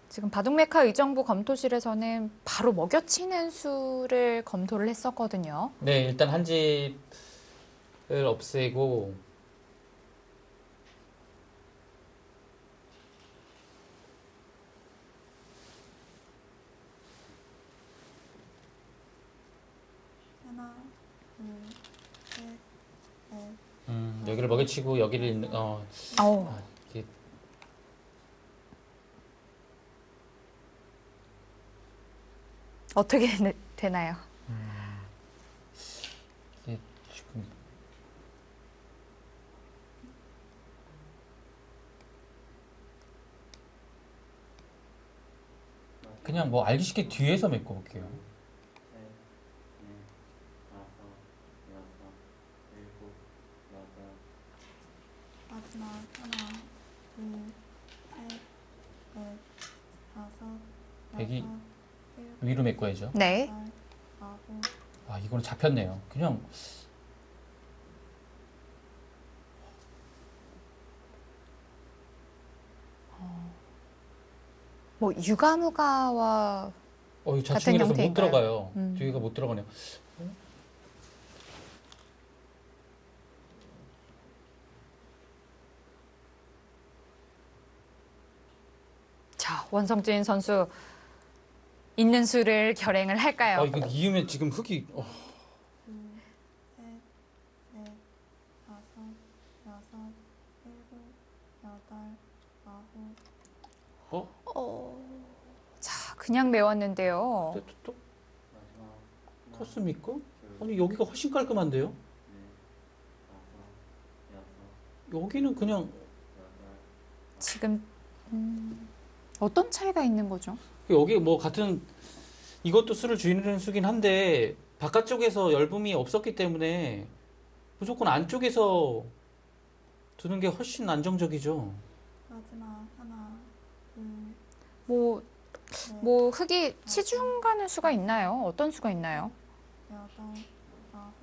지금 바둑메카 의정부 검토실에서는 바로 먹여치는 수를 검토를 했었거든요. 네 일단 한 집을 없애고 하나, 둘, 셋, 넷, 음, 여기를 먹여치고 여기를 어 어우, 아, 이게 어떻게 되나요? 이게 지금 그냥 뭐 알기 쉽게 뒤에서 메꿔 볼게요. 셋, 넷, 다섯, 여섯, 일곱, 여덟, 마지막 하나, 둘, 셋, 넷, 다섯, 여섯, 일곱, 위로 메꿔야죠. 네. 여덟, 아홉, 아 이거는 잡혔네요. 그냥 뭐 유가무가와 어, 이 같은 자충이라서 못 형태인가요? 들어가요. 음. 뒤가 못 들어가네요. 자 원성진 선수 있는 수를 결행을 할까요? 아 이거 이으면 지금 흙이 어, 둘, 셋, 넷, 다섯, 여섯, 일곱, 여덟, 아홉, 어? 자 그냥 메웠는데요. 또, 또 하나, 컸습니까? 둘, 아니 여기가 훨씬 깔끔한데요. 여기는 그냥 지금 음, 어떤 차이가 있는 거죠? 여기 뭐 같은 이것도 술을 줄이는 수긴 한데 바깥쪽에서 열붐이 없었기 때문에 무조건 안쪽에서 두는 게 훨씬 안정적이죠. 마지막 하나, 둘, 뭐, 넷, 뭐 흙이 치중 가는 수가 있나요? 어떤 수가 있나요? 여덟, 아홉,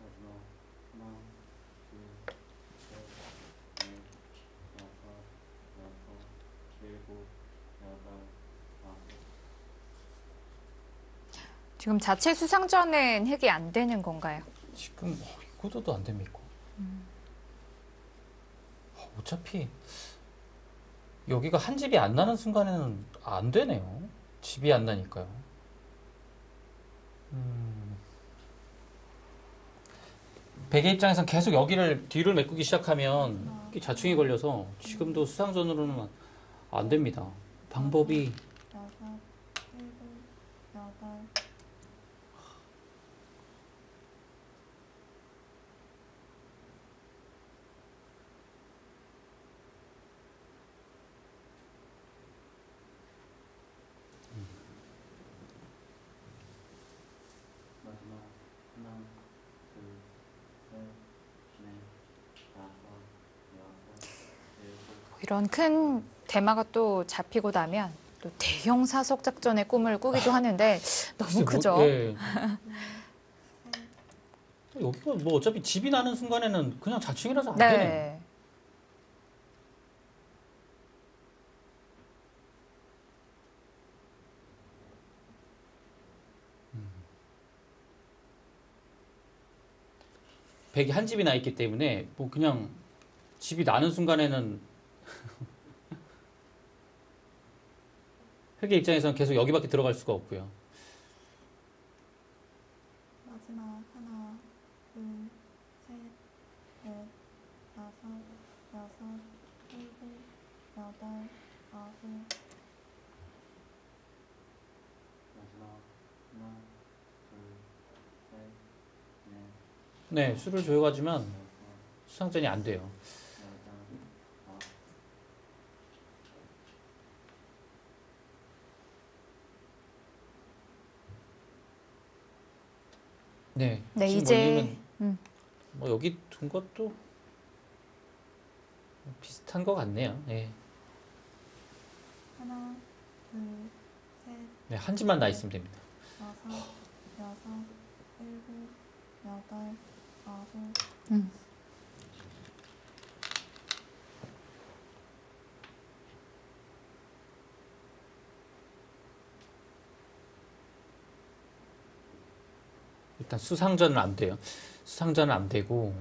마지막 하나, 둘, 셋, 넷, 다섯, 여섯, 일곱, 여덟, 아홉. 지금 자체 수상전은 흙이 안 되는 건가요? 지금 어, 이거도 안 됩니까? 어, 어차피 여기가 한 집이 안 나는 순간에는 안 되네요. 집이 안 나니까요. 음. 백의 입장에선 계속 여기를 뒤를 메꾸기 시작하면 이게 자충이 걸려서 지금도 수상전으로는 안 됩니다. 방법이 여섯, 일곱, 여덟, 마지막 하나, 둘, 셋, 넷, 다섯, 여섯, 일곱. 이런 큰 대마가 또 잡히고 나면 또 대형 사속 작전의 꿈을 꾸기도 하는데 너무 글쎄, 크죠? 뭐, 예. 여기가 뭐 어차피 집이 나는 순간에는 그냥 자충이라서 안 되네. 네. 백이 한 집이 나 있기 때문에 뭐 그냥 집이 나는 순간에는 흑의 입장에서는 계속 여기밖에 들어갈 수가 없고요. 마지막 하나, 둘, 셋, 넷, 다섯, 여섯, 일곱, 여덟, 아홉, 마지막 하나, 둘, 셋, 넷, 네, 수를 조여가지만 여섯, 수상전이 안 돼요. 여덟, 아홉. 네, 네, 이제 음. 뭐 여기 둔 것도 비슷한 것 같네요. 네, 하나, 둘, 셋, 네, 한 집만 나 있으면 됩니다. 다섯, 여섯, 일곱, 여덟, 아홉, 음. 일단 수상전은 안 돼요. 수상전은 안 되고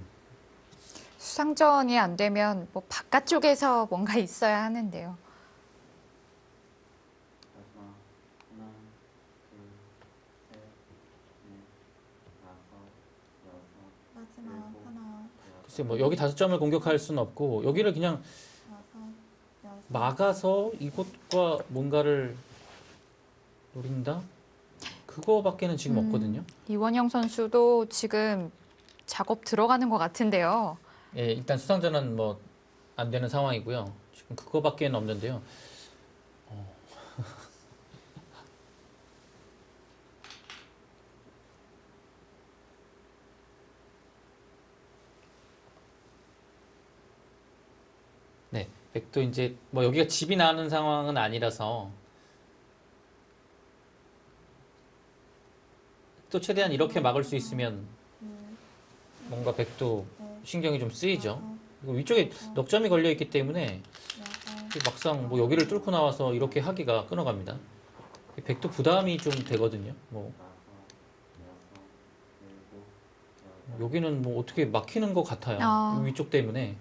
수상전이 안 되면 뭐 바깥쪽에서 뭔가 있어야 하는데요. 글쎄 뭐 여기 다섯 점을 공격할 수는 없고 여기를 그냥 막아서 이곳과 뭔가를 노린다? 그거밖에는 지금 음. 없거든요. 이원영 선수도 지금 작업 들어가는 것 같은데요. 예, 일단 수상전은 뭐안 되는 상황이고요. 지금 그거밖에는 없는데요. 어. 네, 백도 이제 뭐 여기가 집이 나는 상황은 아니라서 또 최대한 이렇게 막을 수 있으면 둘, 뭔가 백도 넷, 신경이 좀 쓰이죠. 다섯, 그리고 위쪽에 넉 점이 걸려 있기 때문에 여덟, 막상 뭐 여기를 뚫고 나와서 이렇게 하기가 끊어갑니다. 이 백도 부담이 좀 되거든요. 뭐. 여기는 뭐 어떻게 막히는 것 같아요. 아. 이 위쪽 때문에.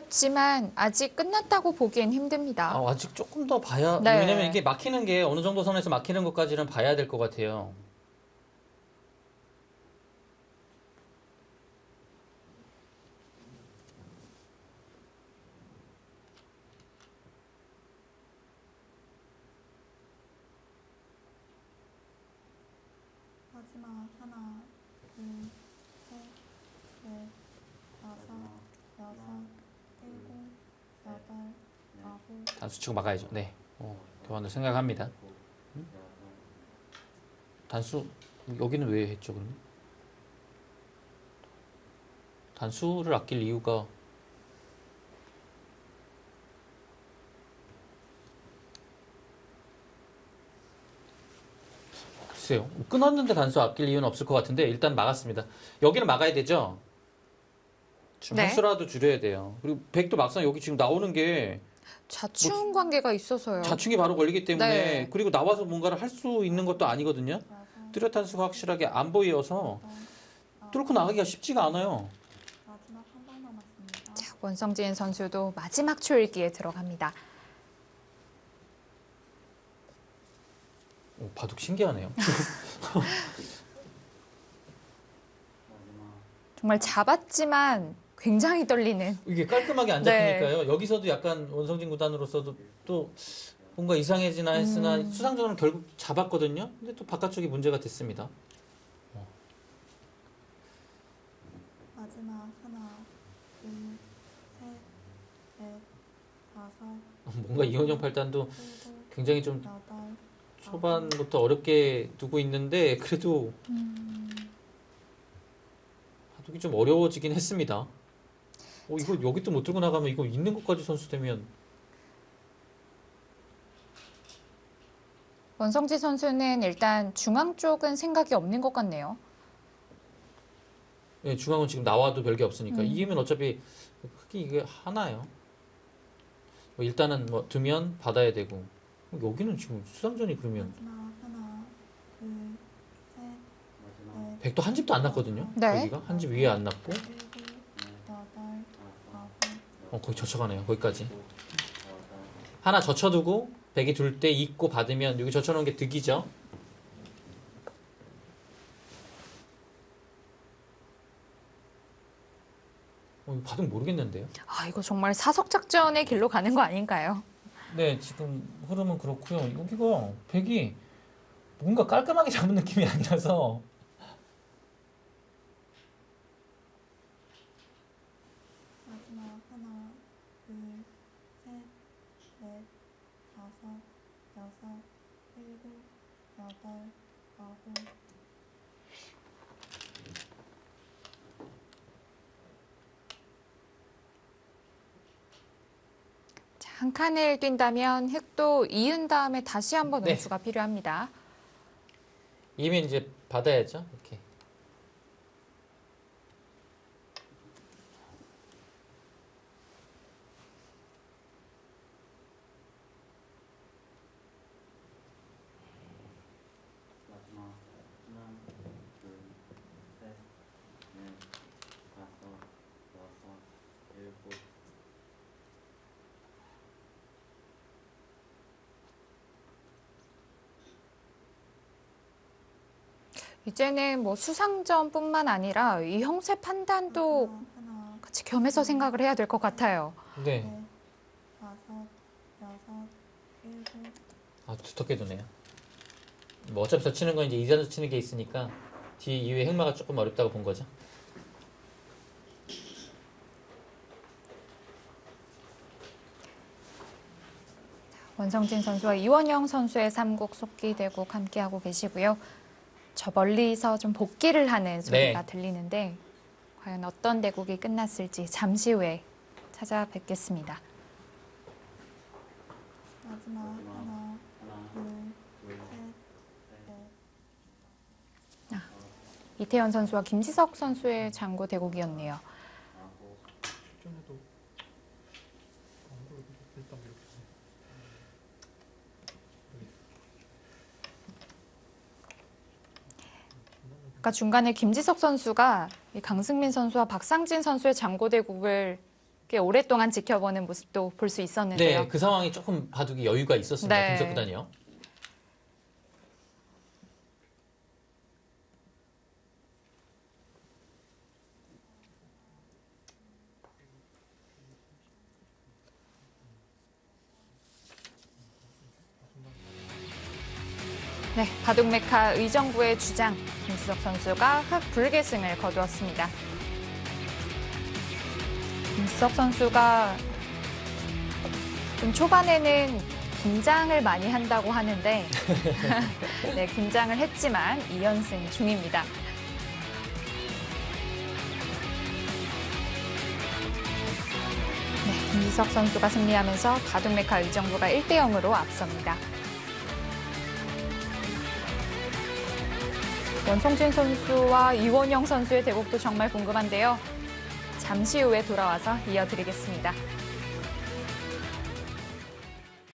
잡혔지만 아직 끝났다고 보기엔 힘듭니다. 아, 아직 조금 더 봐야 네. 왜냐면 이게 막히는 게 어느 정도 선에서 막히는 것까지는 봐야 될 것 같아요. 마지막 하나, 둘, 셋, 넷, 다섯, 여섯, 일곱, 여덟, 아홉, 단 수 치고 막아야죠. 네. 어, 교환을 생각합니다. 음? 단수 여기는 왜 했죠 그러면? 단수를 아낄 이유가 글쎄요. 끊었는데 단수 아낄 이유는 없을 것 같은데 일단 막았습니다. 여기는 막아야 되죠. 지금 네. 횟수라도 줄여야 돼요. 그리고 백도 막상 여기 지금 나오는 게 자충 관계가 있어서요. 자충이 바로 걸리기 때문에 네. 그리고 나와서 뭔가를 할 수 있는 것도 아니거든요. 여섯, 뚜렷한 수가 확실하게 안 보여서 뚫고 나가기가 쉽지가 않아요. 자, 원성진 선수도 마지막 초읽기에 들어갑니다. 오, 바둑 신기하네요. 정말 잡았지만 굉장히 떨리는 이게 깔끔하게 안 네. 잡히니까요. 여기서도 약간 원성진 구단으로서도 또 뭔가 이상해지나 했으나 음. 수상적으로 결국 잡았거든요. 근데 또 바깥쪽이 문제가 됐습니다. 마지막 하나, 둘, 셋, 넷, 다섯, 뭔가 이원영 팔단도 굉장히 좀 여덟, 초반부터 어렵게 두고 있는데 그래도 바둑이 좀 어려워지긴 했습니다. 어, 이거 여기 또못 들고 나가면 이거 있는 것까지 선수 되면 원성지 선수는 일단 중앙 쪽은 생각이 없는 것 같네요. 예, 중앙은 지금 나와도 별게 없으니까 음. 이기면 어차피 흑이 이게 하나예요. 뭐 일단은 뭐 두면 받아야 되고 여기는 지금 수상전이 그러면 마지막 하나, 둘, 셋, 넷, 백도 한 집도 안 났거든요. 네. 여기가 한 집 위에 안 났고 아홉, 어 거의 젖혀가네요. 거기까지 하나 젖혀두고 백이 둘때 있고 받으면 여기 젖혀놓은 게 득이죠. 어, 이거 바둑 모르겠는데요. 아, 이거 정말 사석 작전의 길로 가는 거 아닌가요? 네, 지금 흐름은 그렇고요. 여기가 백이 뭔가 깔끔하게 잡은 느낌이 아니라서 마지막 하나, 둘, 셋, 넷, 다섯, 여섯, 일곱, 아홉, 자, 한 칸을 뛴다면 흑도 이은 다음에 다시 한번 네. 운수가 필요합니다. 이면 이제 받아야죠. 이렇게. 마지막 하나 둘셋넷 다섯 여섯 일곱 이제는 뭐 수상전뿐만 아니라 이 형세 판단도 하나, 같이 겸해서 생각을 해야 될 것 같아요. 네. 일곱, 아, 두텁게 두네요. 뭐 어차피 젖히는 건 이제 이자로 치는 게 있으니까 뒤에 이후에 행마가 조금 어렵다고 본 거죠. 원성진 선수와 이원영 선수의 삼국 속기 대국 함께하고 계시고요. 저 멀리서 좀 복귀를 하는 소리가 네. 들리는데 과연 어떤 대국이 끝났을지 잠시 후에 찾아뵙겠습니다. 마지막 하나, 둘, 둘 셋, 넷, 이태현 선수와 김지석 선수의 장고 대국이었네요. 아홉 아까 중간에 김지석 선수가 이 강승민 선수와 박상진 선수의 장고 대국을 꽤 오랫동안 지켜보는 모습도 볼 수 있었는데요. 네, 그 상황이 조금 바둑이 여유가 있었습니다. 네. 김석 구단이요. 바둑 메카 의정부의 주장 김지석 선수가 흑 불계승을 거두었습니다. 김지석 선수가 좀 초반에는 긴장을 많이 한다고 하는데 네, 긴장을 했지만 2연승 중입니다. 네, 김지석 선수가 승리하면서 바둑 메카 의정부가 1대 0으로 앞섭니다. 원성진 선수와 이원영 선수의 대국도 정말 궁금한데요. 잠시 후에 돌아와서 이어드리겠습니다.